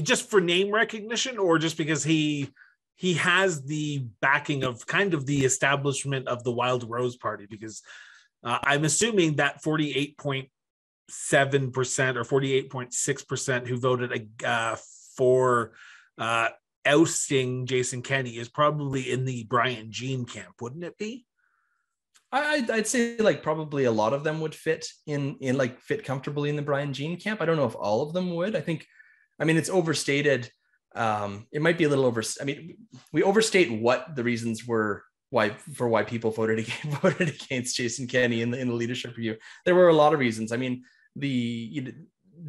just for name recognition or just because he he has the backing of kind of the establishment of the Wild Rose Party because uh, I'm assuming that 48.7% or 48.6% who voted uh, for uh, ousting Jason Kenney is probably in the Brian Jean camp, wouldn't it be? I, I'd say like probably a lot of them would fit in in like fit comfortably in the Brian Jean camp. I don't know if all of them would. I think I mean, it's overstated. Um, it might be a little over. I mean, we overstate what the reasons were why for why people voted against, voted against Jason Kenney in the in the leadership review. There were a lot of reasons. I mean, the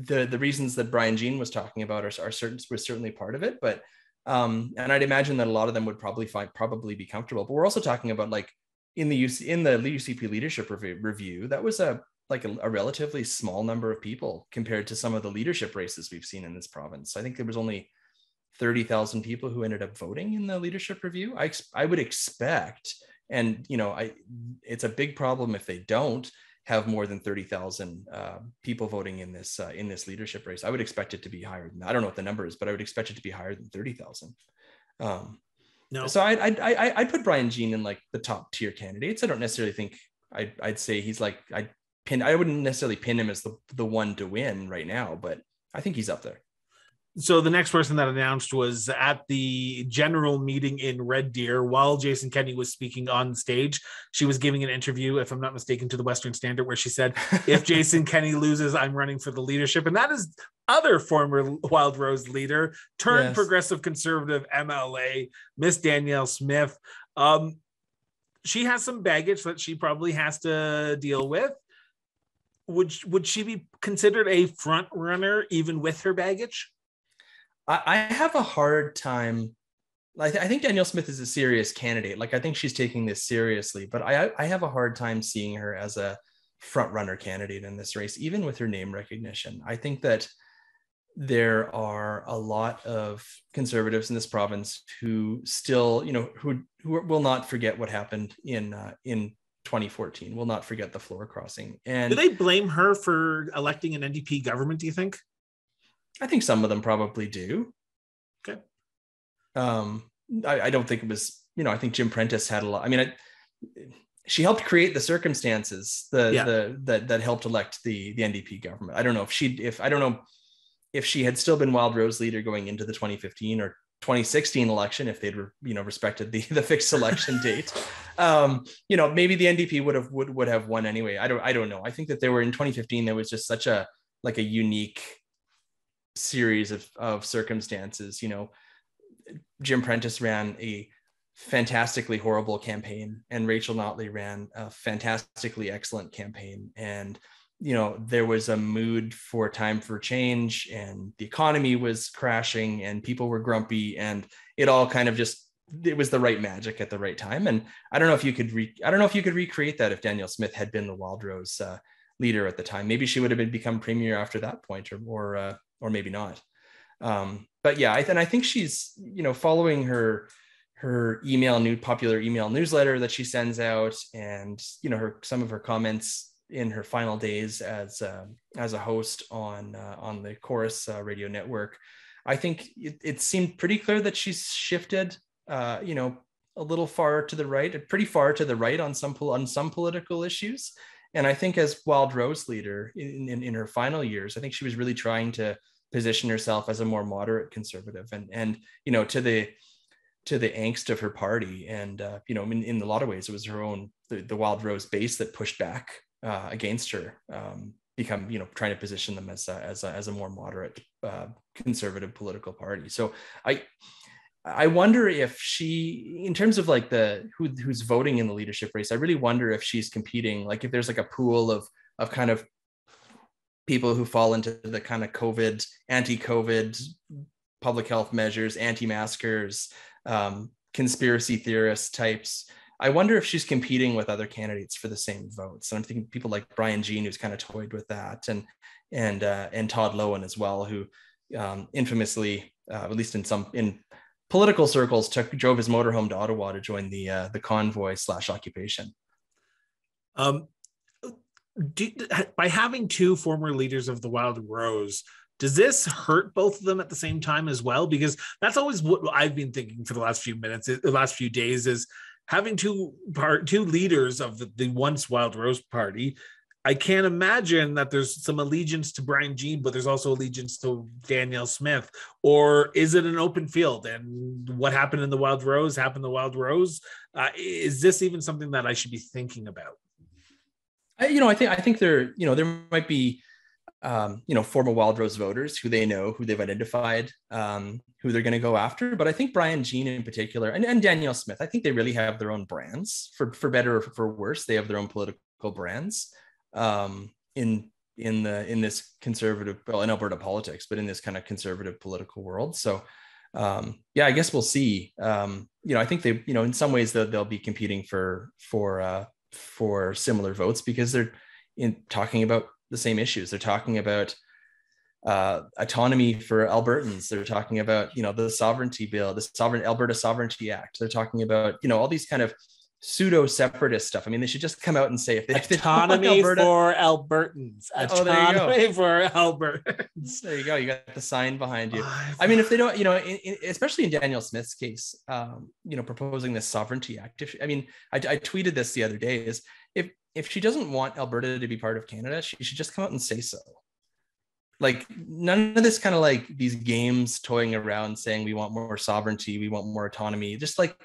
the the reasons that Brian Jean was talking about are, are certain was certainly part of it, but um, and I'd imagine that a lot of them would probably find probably be comfortable. But we're also talking about like in the UC, in the UCP leadership review, review that was a like a, a, relatively small number of people compared to some of the leadership races we've seen in this province. I think there was only 30,000 people who ended up voting in the leadership review. I, I would expect, and you know, I it's a big problem if they don't have more than 30,000 uh, people voting in this uh, in this leadership race. I would expect it to be higher than I don't know what the number is, but I would expect it to be higher than 30,000. Um, no. So I I I I put Brian Jean in like the top tier candidates. I don't necessarily think I'd, I'd say he's like I pin. I wouldn't necessarily pin him as the, the one to win right now, but I think he's up there. So the next person that announced was at the general meeting in Red Deer while Jason Kenney was speaking on stage. She was giving an interview, if I'm not mistaken, to the Western Standard, where she said, "If Jason Kenney loses, I'm running for the leadership," and that is other former Wild Rose leader turned yes. progressive conservative MLA, Miss Danielle Smith. Um, she has some baggage that she probably has to deal with would would she be considered a front runner even with her baggage? I, I have a hard time. I, th- I, think Danielle Smith is a serious candidate. Like I think she's taking this seriously, but I I have a hard time seeing her as a front runner candidate in this race, even with her name recognition. I think that there are a lot of conservatives in this province who still, you know, who who will not forget what happened in uh, in 2014. We'll not forget the floor crossing. And do they blame her for electing an NDP government? Do you think? I think some of them probably do. Okay. Um, I, I don't think it was. You know, I think Jim Prentice had a lot. I mean, I, she helped create the circumstances the, yeah. the that that helped elect the the NDP government. I don't know if she if I don't know if she had still been Wild Rose leader going into the 2015 or 2016 election if they'd you know respected the the fixed election date. Um you know maybe the ndp would have would, would have won anyway. I don't i don't know. I think that there were in 2015 there was just such a like a unique series of of circumstances you know. Jim prentice ran a fantastically horrible campaign and rachel notley ran a fantastically excellent campaign and you know there was a mood for time for change and the economy was crashing and people were grumpy and it all kind of just it was the right magic at the right time. And i don't know if you could re- i don't know if you could recreate that if danielle smith had been the wildrose uh, leader at the time. Maybe she would have been become premier after that point or or uh, or maybe not. Um, but yeah I, and i think she's you know following her her email new popular email newsletter that she sends out and you know her some of her comments in her final days as uh, as a host on uh, on the Corus uh, radio network, I think it, it, seemed pretty clear that she's shifted, uh, you know, a little far to the right, pretty far to the right on some on some political issues. And I think as Wild Rose leader in, in, in her final years, I think she was really trying to position herself as a more moderate conservative and and you know to the to the angst of her party and uh, you know in, in a lot of ways it was her own the, the wild rose base that pushed back uh, against her um, become you know trying to position them as a, as a, as a more moderate uh, conservative political party. So i i wonder if she in terms of like the who, who's voting in the leadership race i really wonder if she's competing like if there's like a pool of of kind of people who fall into the kind of covid anti-covid public health measures anti-maskers um, conspiracy theorist types I wonder if she's competing with other candidates for the same votes. And I'm thinking people like Brian Jean, who's kind of toyed with that, and and uh, and Todd Loewen as well, who um, infamously, uh, at least in some in political circles, took drove his motorhome to Ottawa to join the uh, the convoy slash occupation. Um, do, by having two former leaders of the Wild Rose, does this hurt both of them at the same time as well? Because that's always what I've been thinking for the last few minutes, the last few days is having two part two leaders of the, the once Wild Rose Party. I can't imagine that there's some allegiance to Brian Jean, but there's also allegiance to Danielle Smith. Or is it an open field? And what happened in the Wild Rose happened the Wild Rose. Uh, is this even something that I should be thinking about? I, you know, I think I think there, you know, there might be um, you know, former Wild Rose voters who they know, who they've identified, um, who they're going to go after. But I think Brian Jean in particular, and, and Danielle Smith, I think they really have their own brands for for better or for worse. They have their own political brands um, in in the in this conservative, well, in Alberta politics, but in this kind of conservative political world. So. Um, yeah, I guess we'll see. Um, you know, I think they, you know, in some ways they'll, they'll be competing for for uh, for similar votes because they're in talking about the same issues. They're talking about uh, autonomy for Albertans. They're talking about you know the sovereignty bill, the sovereign Alberta Sovereignty Act. They're talking about you know all these kind of pseudo separatist stuff. I mean, they should just come out and say if they autonomy Alberta, for Albertans, autonomy oh, for Albertans. There you go. You got the sign behind you. I mean, if they don't, you know, in, in, especially in Danielle Smith's case, um, you know, proposing this sovereignty act. If, I mean, I, I tweeted this the other day: is if if she doesn't want Alberta to be part of Canada, she should just come out and say so. Like none of this kind of like these games toying around saying we want more sovereignty, we want more autonomy. Just like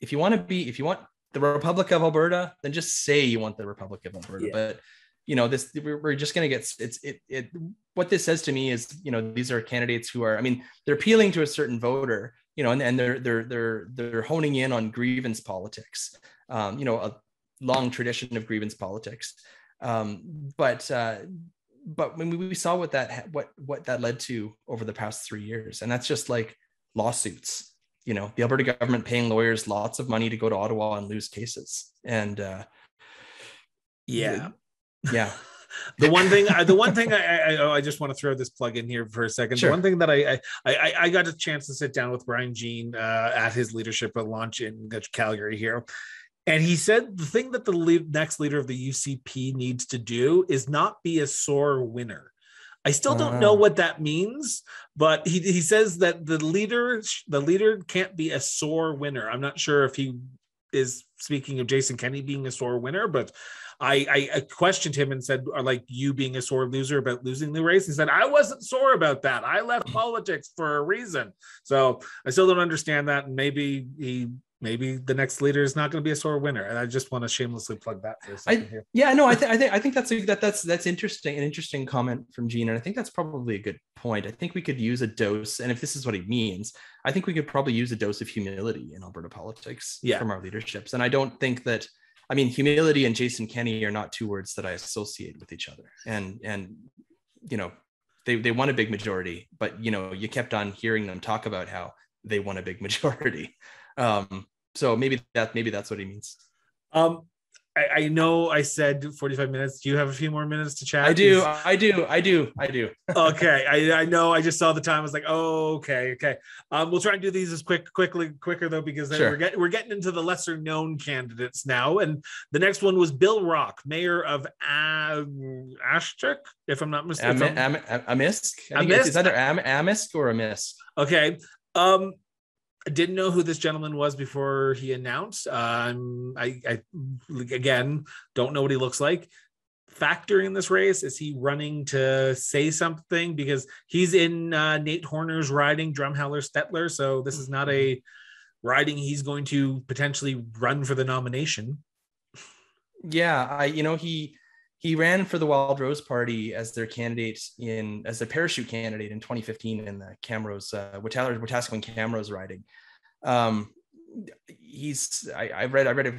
if you want to be, if you want the Republic of Alberta, then just say you want the Republic of Alberta. Yeah. But you know, this we're just going to get it's it it. What this says to me is, you know, these are candidates who are, I mean, they're appealing to a certain voter, you know, and, and they're they're they're they're honing in on grievance politics. Um, you know, a, long tradition of grievance politics. Um, but uh, but when we saw what that what what that led to over the past three years, and that's just like lawsuits. You know, the Alberta government paying lawyers lots of money to go to Ottawa and lose cases, and uh, yeah, yeah. the one thing the one thing I, I, oh, I just want to throw this plug in here for a second sure. the one thing that I, I i got a chance to sit down with brian jean uh, at his leadership at launch in calgary here and he said the thing that the lead, next leader of the UCP needs to do is not be a sore winner. I still don't know what that means, but he, he says that the leader the leader can't be a sore winner. I'm not sure if he is speaking of Jason Kenney being a sore winner, but I, I, I questioned him and said, "Are like you being a sore loser about losing the race?" He said, "I wasn't sore about that. I left politics for a reason." So I still don't understand that, and maybe he maybe the next leader is not going to be a sore winner. And I just want to shamelessly plug that for a second I, here. Yeah, no, I, th- I think I think that's a, that that's that's interesting. An interesting comment from Jean, and I think that's probably a good point. I think we could use a dose, and if this is what he means, I think we could probably use a dose of humility in Alberta politics yeah. from our leaderships. And I don't think that I mean, humility and Jason Kenney are not two words that I associate with each other. And and you know, they they won a big majority, but you know, you kept on hearing them talk about how they won a big majority. Um, so maybe that maybe that's what he means. Um, I, I, know I said 45 minutes. Do you have a few more minutes to chat? I do. I do. I do. I do. okay. I, I know. I just saw the time. I was like, oh, okay. Okay. Um, we'll try and do these as quick, quickly, quicker though, because sure. we're getting, we're getting into the lesser known candidates now. And the next one was Bill Rock, mayor of uh, Ashtok, if I'm not mistaken. Am, am, am, Amisk? Amisk? Is either Am, Amisk or Amisk. Okay. Um, I didn't know who this gentleman was before he announced. Um, I, I again don't know what he looks like. Factor in this race is he running to say something because he's in uh, Nate Horner's riding Drumheller Stettler. so this is not a mm-hmm. riding he's going to potentially run for the nomination. Yeah, I you know he he ran for the Wild Rose Party as their candidate in as a parachute candidate in 2015 in the Camrose, uh, Wetaskiwin Camrose riding. Um, he's I, I read I read a,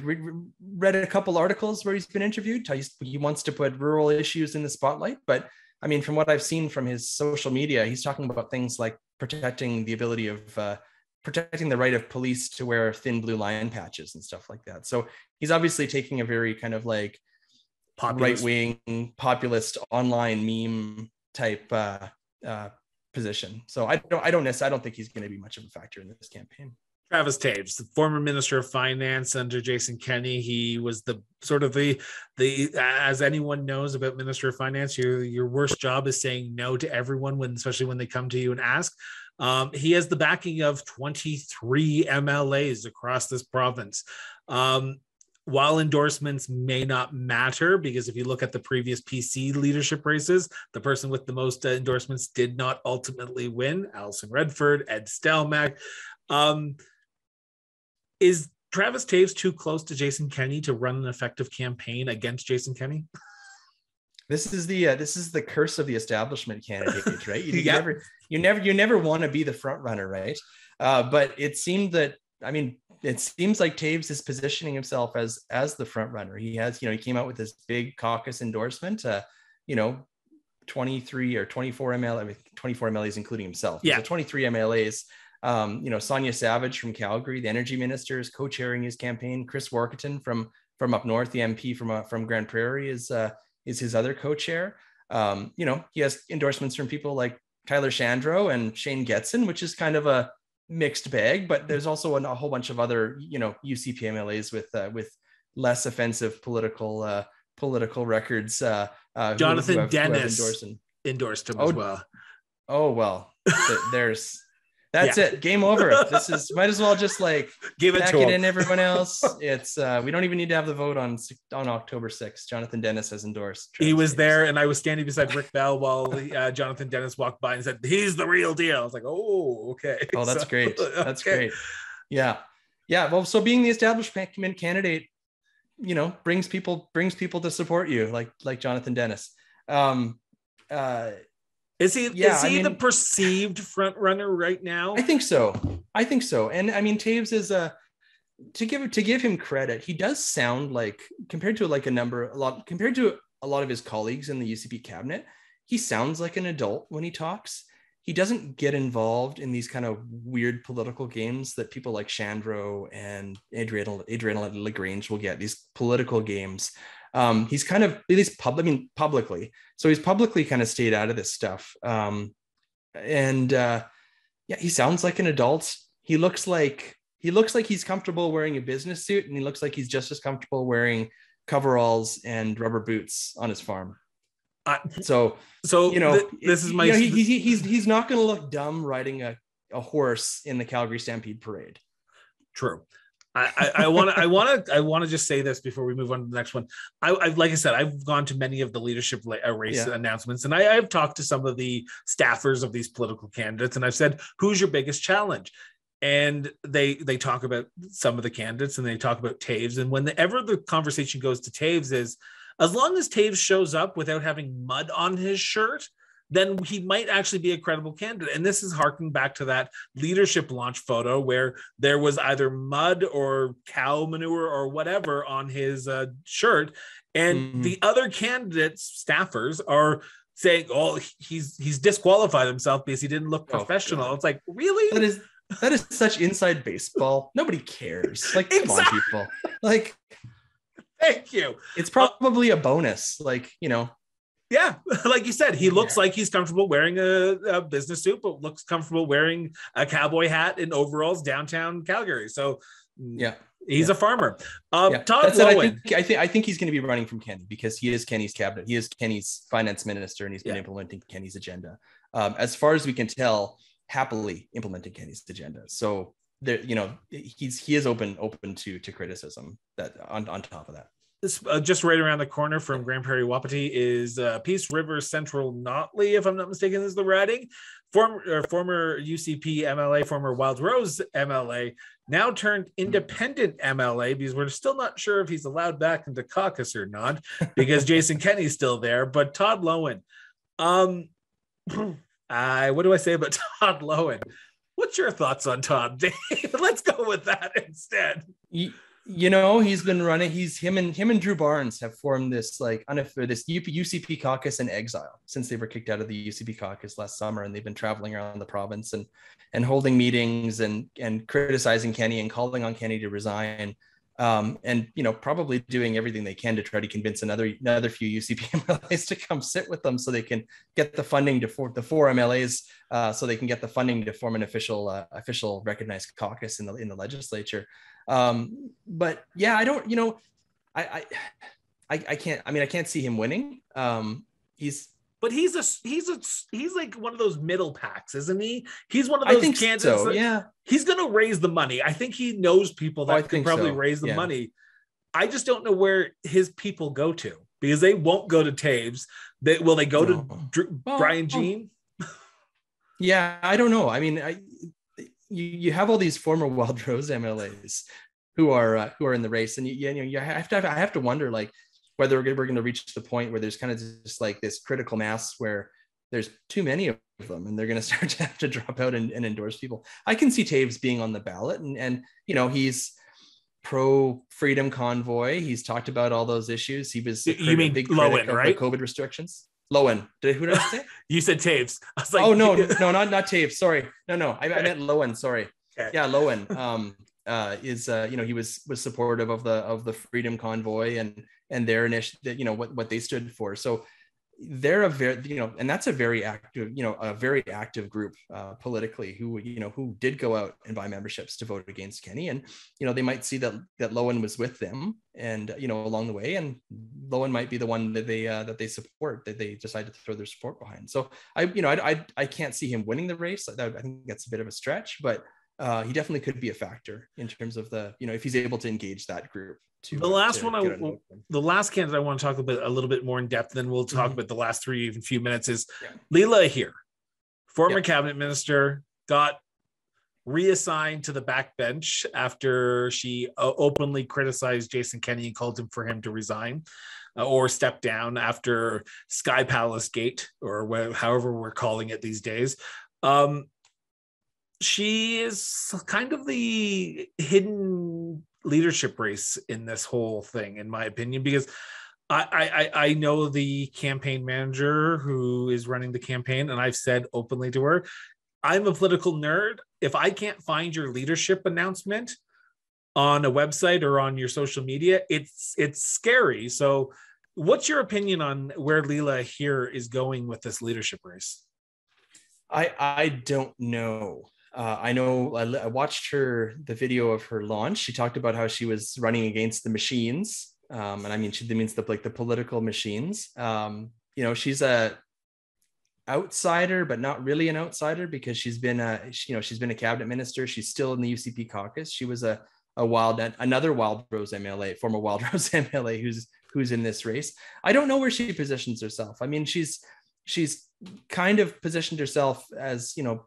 read a couple articles where he's been interviewed. He wants to put rural issues in the spotlight, but I mean, from what I've seen from his social media, he's talking about things like protecting the ability of uh, protecting the right of police to wear thin blue line patches and stuff like that. So he's obviously taking a very kind of like right wing populist online meme type uh, uh, position. So I don't I don't necessarily I don't think he's going to be much of a factor in this campaign. Travis Toews, the former minister of finance under Jason Kenney, he was the sort of the the as anyone knows about minister of finance, your your worst job is saying no to everyone when especially when they come to you and ask. Um, he has the backing of 23 MLAs across this province. Um, while endorsements may not matter, because if you look at the previous PC leadership races, the person with the most uh, endorsements did not ultimately win. Alison Redford, Ed Stelmach. Um, is Travis Toews too close to Jason Kenney to run an effective campaign against Jason Kenney? This is the uh, this is the curse of the establishment candidate, right? You, you never you never you never want to be the front runner, right? Uh, but it seemed that I mean it seems like Toews is positioning himself as as the front runner. He has, you know, he came out with this big caucus endorsement, uh, you know, 23 or 24 ML, I mean, 24 MLAs, including himself. Yeah, 23 MLAs. Um, you know, Sonya Savage from Calgary, the energy minister, is co-chairing his campaign. Chris Warkentin from from up north, the MP from uh, from Grande Prairie, is uh, is his other co-chair. Um, you know, he has endorsements from people like Tyler Shandro and Shane Getson, which is kind of a mixed bag, but there's also a, a whole bunch of other, you know, UCPMLAs with uh, with less offensive political uh, political records. Uh, uh, Jonathan who, who have, Denis endorsed, endorsed him oh, as well. Oh well, there's that's yeah. it. Game over. This is might as well just like give it back to it in everyone else. It's uh we don't even need to have the vote on on October 6th. Jonathan Denis has endorsed. He was there and I was standing beside Rick Bell while uh, Jonathan Denis walked by and said, He's the real deal. I was like, Oh, okay. Oh, that's so, great. That's okay. great. Yeah. Yeah. Well, so being the establishment candidate, you know, brings people brings people to support you, like like Jonathan Denis. Um uh is he yeah, is he I mean, the perceived front runner right now? I think so. I think so. And I mean Toews is a to give to give him credit, he does sound like compared to like a number a lot compared to a lot of his colleagues in the UCP cabinet, he sounds like an adult when he talks. He doesn't get involved in these kind of weird political games that people like Shandro and Adrian Adrian Lagrange will get. These political games um, he's kind of at least public, I mean, publicly. So he's publicly kind of stayed out of this stuff. Um, and uh, yeah, he sounds like an adult. He looks like he looks like he's comfortable wearing a business suit, and he looks like he's just as comfortable wearing coveralls and rubber boots on his farm. Uh, so, so you know, th- this is my. You know, he, he, he's he's not going to look dumb riding a, a horse in the Calgary Stampede Parade. True. I want to I want to I want to just say this before we move on to the next one. I, I like I said I've gone to many of the leadership uh, race yeah. announcements, and I, I've talked to some of the staffers of these political candidates, and I've said, "Who's your biggest challenge?" And they they talk about some of the candidates, and they talk about Toews and whenever the conversation goes to Toews is as long as Toews shows up without having mud on his shirt, then he might actually be a credible candidate. And this is harking back to that leadership launch photo where there was either mud or cow manure or whatever on his uh, shirt. And mm-hmm. the other candidates, staffers, are saying, "Oh, he's he's disqualified himself because he didn't look oh, professional." Oh, it's like, really? That is that is such inside baseball. Nobody cares. Like, exactly. come on, people. Like, thank you. It's probably a bonus. Like, you know, yeah, like you said, he looks yeah. like he's comfortable wearing a, a, business suit, but looks comfortable wearing a cowboy hat and overalls downtown Calgary. So yeah, he's yeah. a farmer. Um, yeah. Todd Loewen. I think, I think I think he's going to be running from Kenney because he is Kenney's cabinet. He is Kenney's finance minister, and he's been implementing Kenney's agenda. Um, as far as we can tell, happily implementing Kenney's agenda. So there, you know, he's he is open open to to criticism. That on on top of that. This, uh, just right around the corner from Grande Prairie Wapiti is uh, Peace River Central Notley, if I'm not mistaken, is the riding. Former former UCP MLA, former Wild Rose MLA, now turned independent MLA because we're still not sure if he's allowed back into caucus or not because Jason Kenney's still there. But Todd Loewen, um, I what do I say about Todd Loewen? What's your thoughts on Todd? Let's go with that instead you know he's been running he's him and him and drew barnes have formed this like unfair this ucp caucus in exile since they were kicked out of the ucp caucus last summer and they've been traveling around the province and and holding meetings and and criticizing kenney and calling on kenney to resign um, and you know probably doing everything they can to try to convince another another few UCP MLAs to come sit with them so they can get the funding to for the four MLAs uh, so they can get the funding to form an official uh, official recognized caucus in the in the legislature. Um, but yeah, I don't, you know, I, I, I, can't, I mean, I can't see him winning. Um, he's, but he's a, he's a, he's like one of those middle packs, isn't he? He's one of those I think candidates. So, yeah. He's going to raise the money. I think he knows people that oh, can probably so. raise the yeah. money. I just don't know where his people go to because they won't go to Toews. They, will they go no. to Dr- well, Brian Jean? Yeah, I don't know. I mean, I, you, you have all these former Wild Rose MLAs who are uh, who are in the race, and you, you know you have to have, I have to wonder like whether we're going to reach the point where there's kind of just like this critical mass where there's too many of them and they're going to start to have to drop out and, and endorse people. I can see Toews being on the ballot, and and you know he's pro freedom convoy. He's talked about all those issues. He was you mean big Loewen, right? COVID restrictions. Loewen. Did who did I say? you said Toews. I was like, oh no, no, not not Toews. Sorry, no, no, I, I meant Loewen. Sorry. Okay. Yeah, Loewen. Um, uh, is uh, you know he was was supportive of the of the Freedom Convoy and and their initiative, you know what what they stood for. So they're a very you know and that's a very active you know a very active group uh, politically who you know who did go out and buy memberships to vote against kenney. And you know they might see that that loewen was with them and you know along the way and loewen might be the one that they uh, that they support that they decide to throw their support behind. So I you know I I, I can't see him winning the race. I, I think that's a bit of a stretch but uh, he definitely could be a factor in terms of the you know if he's able to engage that group to, the last to one I the last candidate I want to talk a bit a little bit more in depth. Then we'll talk mm-hmm. about the last three even few minutes. Is yeah. Leela Aheer, former yeah. cabinet minister, got reassigned to the backbench after she uh, openly criticized Jason Kenney and called him for him to resign uh, or step down after Sky Palace Gate or however we're calling it these days. Um, she is kind of the hidden leadership race in this whole thing, in my opinion, because I, I I know the campaign manager who is running the campaign, and I've said openly to her, I'm a political nerd. If I can't find your leadership announcement on a website or on your social media, it's it's scary. So, what's your opinion on where Leela Aheer is going with this leadership race? I I don't know. Uh, I know I, I, watched her the video of her launch. She talked about how she was running against the machines, um, and I mean she means the like the political machines. Um, you know, she's a outsider, but not really an outsider because she's been a you know she's been a cabinet minister. She's still in the UCP caucus. She was a a wild another Wild Rose MLA, former Wild Rose MLA, who's who's in this race. I don't know where she positions herself. I mean, she's she's kind of positioned herself as you know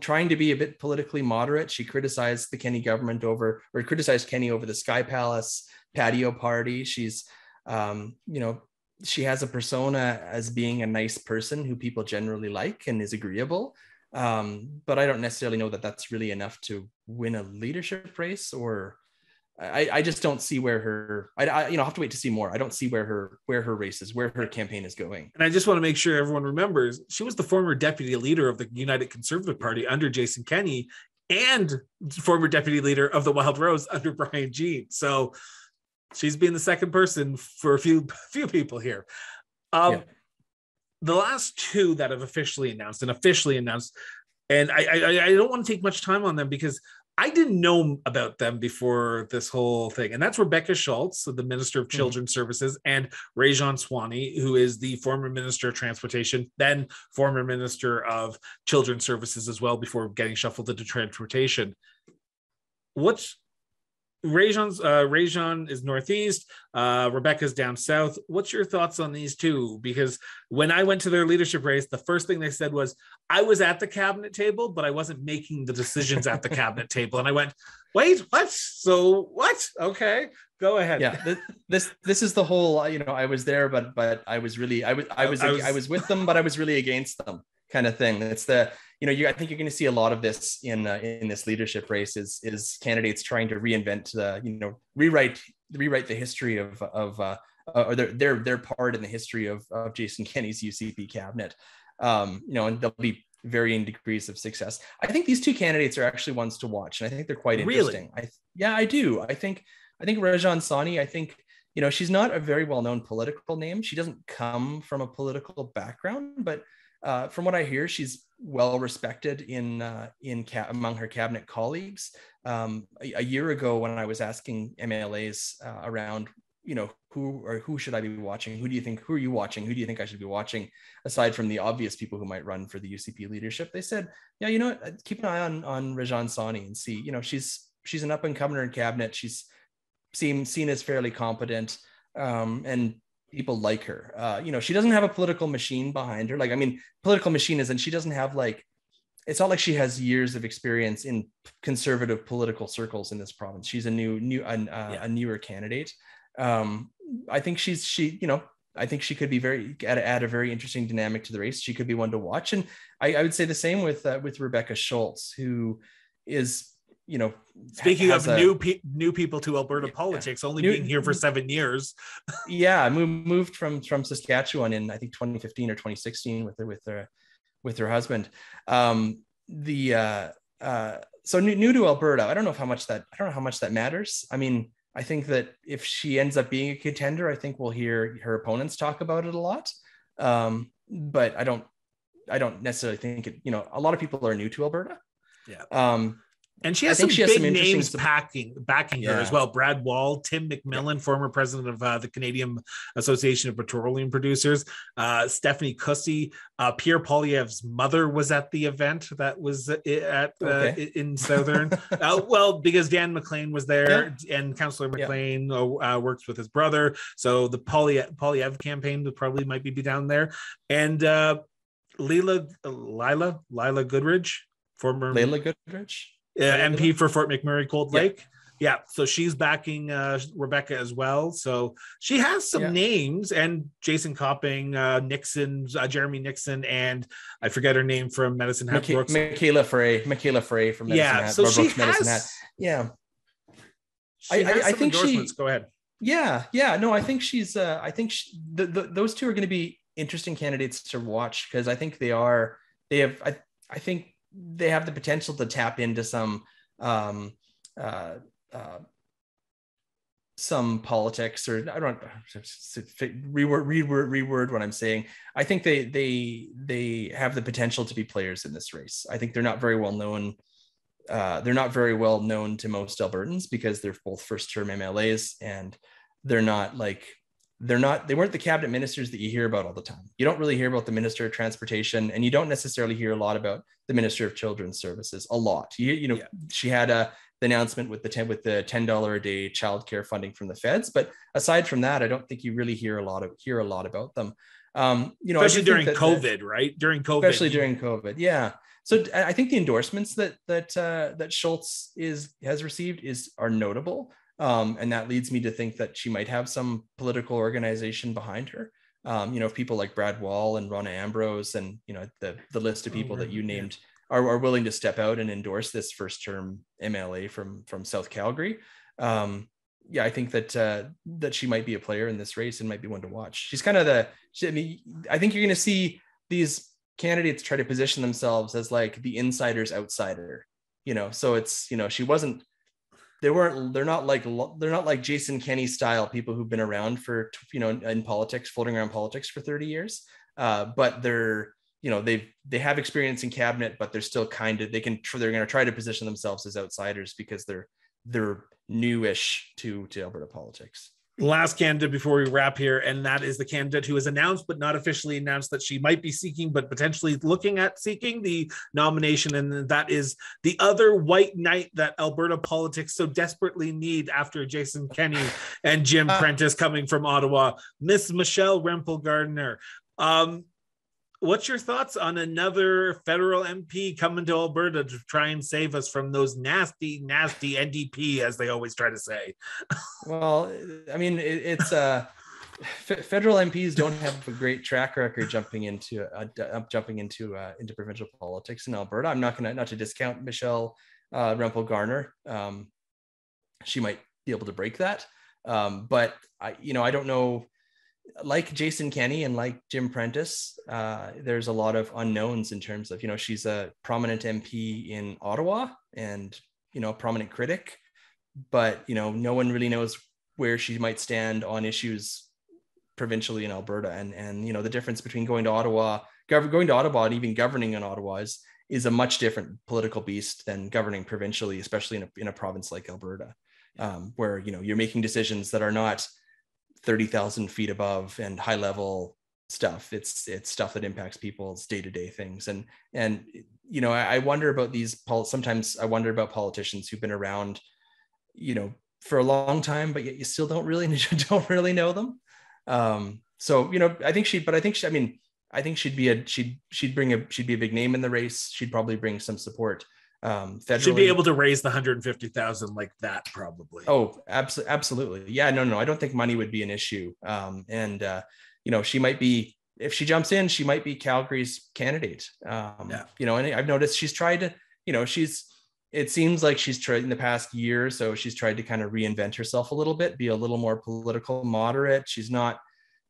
trying to be a bit politically moderate. She criticized the Kenney government over, or criticized Kenney over the Sky Palace patio party. She's, um, you know, she has a persona as being a nice person who people generally like and is agreeable. Um, but I don't necessarily know that that's really enough to win a leadership race or I, I just don't see where her I, I you know I have to wait to see more. I don't see where her where her race is, where her campaign is going. And I just want to make sure everyone remembers she was the former deputy leader of the United Conservative Party under Jason Kenney and former deputy leader of the Wild Rose under Brian Jean. So she's being the second person for a few few people here. Um, yeah. The last two that have officially announced and officially announced, and I, I I don't want to take much time on them because I didn't know about them before this whole thing. And that's Rebecca Schulz, the Minister of mm-hmm. Children's mm-hmm. Services, and Rajan Sawhney, who is the former Minister of Transportation, then former Minister of Children's Services as well, before getting shuffled into transportation. What's Rajan's uh Rajan is northeast, uh Rebecca's down south. What's your thoughts on these two? Because when I went to their leadership race, the first thing they said was, I was at the cabinet table, but I wasn't making the decisions at the cabinet table. And I went, wait, what? So what? Okay, go ahead. Yeah, this this is the whole, you know, I was there, but but I was really I was I was I was, I was with them, but I was really against them kind of thing. It's the you know, you, I think you're going to see a lot of this in uh, in this leadership race is is candidates trying to reinvent the you know rewrite rewrite the history of of uh, uh, or their their their part in the history of of Jason Kenney's UCP cabinet. Um, you know, and there'll be varying degrees of success. I think these two candidates are actually ones to watch, and I think they're quite interesting. Really? I yeah, I do. I think I think Rajan Sawhney. I think you know she's not a very well known political name. She doesn't come from a political background, but uh, from what I hear, she's well respected in uh, in ca- among her cabinet colleagues. Um, a, a, year ago, when I was asking MLAs uh, around, you know, who or who should I be watching? Who do you think? Who are you watching? Who do you think I should be watching? Aside from the obvious people who might run for the UCP leadership, they said, yeah, you know, what? Keep an eye on on Rajan Sawhney and see. You know, she's she's an up and comer in cabinet. She's seen seen as fairly competent. Um, and people like her. Uh, you know, she doesn't have a political machine behind her. Like, I mean, political machine is, and she doesn't have like, it's not like she has years of experience in conservative political circles in this province. She's a new, new, uh, yeah. a newer candidate. Um, I think she's she, you know, I think she could be very add, add a very interesting dynamic to the race. She could be one to watch, and I, I would say the same with uh, with Rebecca Schulz, who is you know speaking of a, new pe- new people to alberta politics only new, being here for seven years. Yeah moved, moved from from saskatchewan in i think 2015 or 2016 with her with her with her husband. Um the uh uh so new, new to alberta i don't know how much that i don't know how much that matters. I mean i think that if she ends up being a contender i think we'll hear her opponents talk about it a lot. Um but i don't i don't necessarily think it you know a lot of people are new to alberta. Yeah. Um and she has some she big some names backing backing yeah. her as well. Brad Wall, Tim McMillan, yeah. former president of uh, the Canadian Association of Petroleum Producers, uh, Stephanie Kusie, uh, Pierre Poilievre's mother was at the event that was uh, at uh, okay. in Southern. Uh, well, because Dan McLean was there, yeah. and Councillor McLean works with his brother, so the Poilievre, Poilievre campaign would probably might be down there, and Laila Laila Laila Goodridge, former Laila Goodridge MP for Fort McMurray Cold Lake. Yeah. yeah. so she's backing uh, Rebecca as well. So she has some yeah. names, and Jason Copping, uh, Nixon, uh, Jeremy Nixon, and I forget her name from Medicine Hat. Micha- Brooks. Michaela Frey, Michaela Frey from Medicine yeah, Hat. So she Brooks has, Medicine Hat. Yeah, I, I, I think she. Go ahead. Yeah, yeah, no, I think she's. Uh, I think she, the, the, those two are going to be interesting candidates to watch because I think they are. They have. I, I think they have the potential to tap into some um, uh, uh, some politics or I don't reword, reword reword what I'm saying. I think they they they have the potential to be players in this race. I think they're not very well known. Uh, they're not very well known to most Albertans because they're both first term MLAs and they're not like they're not they weren't the cabinet ministers that you hear about all the time. You don't really hear about the minister of transportation and you don't necessarily hear a lot about the minister of children's services a lot. You, you know yeah. she had a the announcement with the 10 with the $10 a day childcare funding from the feds but aside from that i don't think you really hear a lot of hear a lot about them. Um you know especially during covid that, right? During covid. Especially during covid yeah. So i think the endorsements that that uh, that Schulz is has received is are notable um, and that leads me to think that she might have some political organization behind her. um, you know, people like Brad Wall and Rona Ambrose, and you know, the the list of people oh, that you named are, are willing to step out and endorse this first term MLA from from South Calgary. Um, yeah, I think that uh, that she might be a player in this race and might be one to watch. She's kind of the. She, I mean, I think you're going to see these candidates try to position themselves as like the insider's outsider. You know, so it's you know she wasn't they weren't they're not like they're not like jason kenney style people who've been around for you know in politics floating around politics for 30 years. Uh, but they're you know they've they have experience in cabinet but they're still kind of they can they're going to try to position themselves as outsiders because they're they're newish to to alberta politics last candidate before we wrap here, and that is the candidate who has announced but not officially announced that she might be seeking, but potentially looking at seeking the nomination, and that is the other white knight that Alberta politics so desperately need after Jason Kenney and Jim uh, Prentice coming from Ottawa, Miss Michelle Rempel Garner. Um, what's your thoughts on another federal MP coming to Alberta to try and save us from those nasty, nasty NDP, as they always try to say? well, I mean, it, it's uh, f- federal MPs don't have a great track record jumping into uh, uh, jumping into uh, into provincial politics in Alberta. I'm not gonna not to discount Michelle uh, Rempel Garner. Um, she might be able to break that, um, but I, you know, I don't know like Jason Kenney and like Jim Prentice, uh, there's a lot of unknowns in terms of, you know, she's a prominent MP in Ottawa and, you know, a prominent critic, but, you know, no one really knows where she might stand on issues provincially in Alberta. And, and, you know, the difference between going to Ottawa, going to Ottawa and even governing in Ottawa is, is a much different political beast than governing provincially, especially in a, in a province like Alberta, um, where, you know, you're making decisions that are not, 30,000 feet above and high level stuff. It's it's stuff that impacts people's day to day things. And and you know, I, I wonder about these. Pol- sometimes I wonder about politicians who've been around, you know, for a long time, but yet you still don't really don't really know them. Um, so you know, I think she, but I think she, I mean, I think she'd be a she'd she'd bring a she'd be a big name in the race. She'd probably bring some support um federally. should be able to raise the 150,000 like that probably. Oh, absolutely absolutely. Yeah, no no, I don't think money would be an issue. Um and uh you know, she might be if she jumps in, she might be Calgary's candidate. Um yeah. you know, and I've noticed she's tried to, you know, she's it seems like she's tried in the past year or so she's tried to kind of reinvent herself a little bit, be a little more political moderate. She's not,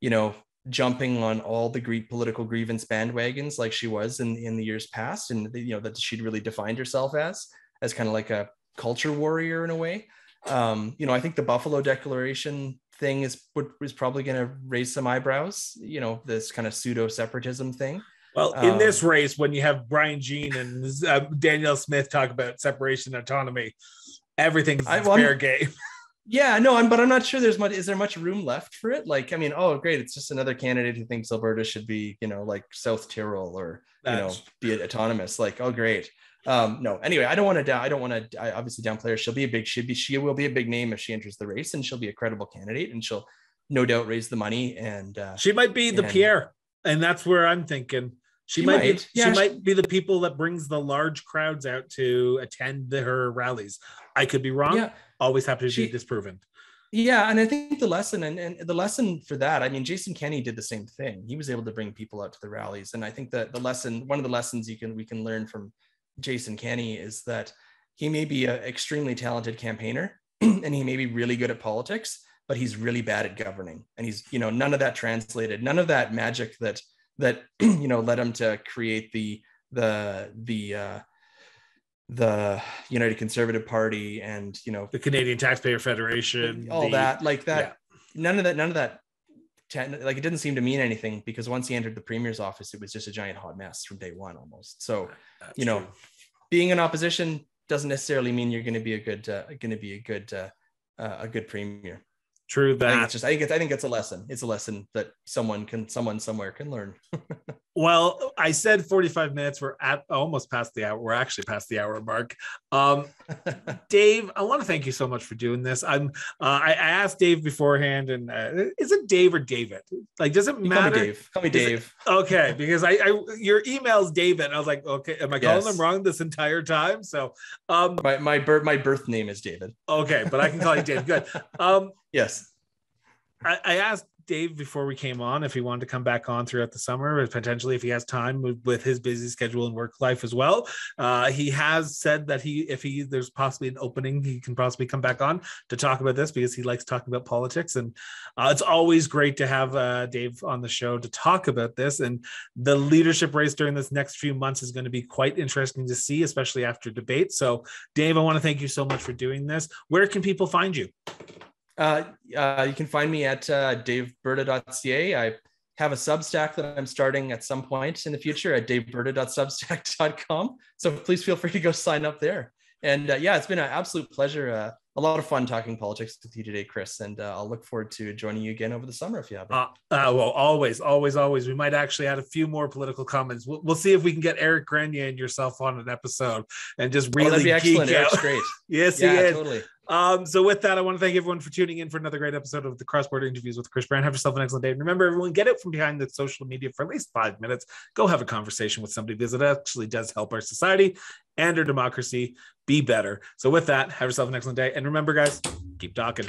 you know, jumping on all the Greek political grievance bandwagons like she was in in the years past, and you know that she'd really defined herself as as kind of like a culture warrior in a way. Um, you know, I think the Buffalo Declaration thing is was probably going to raise some eyebrows. You know, this kind of pseudo separatism thing. Well, in um, this race, when you have Brian Jean and uh, Danielle Smith talk about separation autonomy, everything's I, well, fair game. Yeah, no, I'm, but I'm not sure there's much. Is there much room left for it? Like, I mean, oh, great, it's just another candidate who thinks Alberta should be, you know, like South Tyrol or That's... you know, be autonomous. Like, oh, great. Um, no, anyway, I don't want to. down. I don't want to. I obviously downplay her. She'll be a big. She'll be. She will be a big name if she enters the race, and she'll be a credible candidate, and she'll no doubt raise the money. And uh, she might be the and, Pierre, and that's where I'm thinking. She, she might, might, be, yeah, she, she might be the people that brings the large crowds out to attend the, her rallies. I could be wrong. Yeah. Always have to she, be disproven. Yeah, and I think the lesson and, and the lesson for that, I mean, Jason Kenney did the same thing. He was able to bring people out to the rallies, and I think that the lesson, one of the lessons you can we can learn from Jason Kenney is that he may be an extremely talented campaigner, and he may be really good at politics, but he's really bad at governing, and he's you know none of that translated, none of that magic that that you know led him to create the the the uh, the United Conservative Party and you know the Canadian Taxpayer Federation, all the, that like that. Yeah. None of that. None of that. Like it didn't seem to mean anything because once he entered the premier's office, it was just a giant hot mess from day one almost. So, That's you know, true. being in opposition doesn't necessarily mean you're going to be a good, uh, going to be a good, uh, uh, a good premier. True that. I think it's just I think it's I think it's a lesson. It's a lesson that someone can someone somewhere can learn. well, I said 45 minutes. We're at almost past the hour. We're actually past the hour mark. Um, Dave, I want to thank you so much for doing this. I'm uh, I, I, asked Dave beforehand, and uh, is it Dave or David? Like, does it you matter? Call me Dave. Call me Dave. It, okay, because I, I your email's David. I was like, okay, am I calling yes. them wrong this entire time? So um my my birth my birth name is David. Okay, but I can call you Dave. Good. Um Yes. I, I asked Dave before we came on if he wanted to come back on throughout the summer, potentially if he has time with, his busy schedule and work life as well. Uh, he has said that he, if he there's possibly an opening, he can possibly come back on to talk about this because he likes talking about politics, and uh, it's always great to have uh, Dave on the show to talk about this. And the leadership race during this next few months is going to be quite interesting to see, especially after debate. So, Dave, I want to thank you so much for doing this. Where can people find you? Uh, uh, you can find me at uh, daveberta.ca. I have a Substack that I'm starting at some point in the future at daveberta.substack.com. So please feel free to go sign up there. And uh, yeah, it's been an absolute pleasure. Uh, a lot of fun talking politics with you today, Chris. And uh, I'll look forward to joining you again over the summer if you have. Uh, uh, well, always, always, always. We might actually add a few more political comments. We'll, we'll see if we can get Eric Grenier and yourself on an episode and just really. Oh, that'd be excellent. Eric's great. yes, yeah, he is. Totally. Um, so with that, I want to thank everyone for tuning in for another great episode of the Cross Border Interviews with Chris Brown. Have yourself an excellent day. And remember, everyone, get it from behind the social media for at least five minutes. Go have a conversation with somebody because it actually does help our society and our democracy be better. So with that, have yourself an excellent day. And remember, guys, keep talking.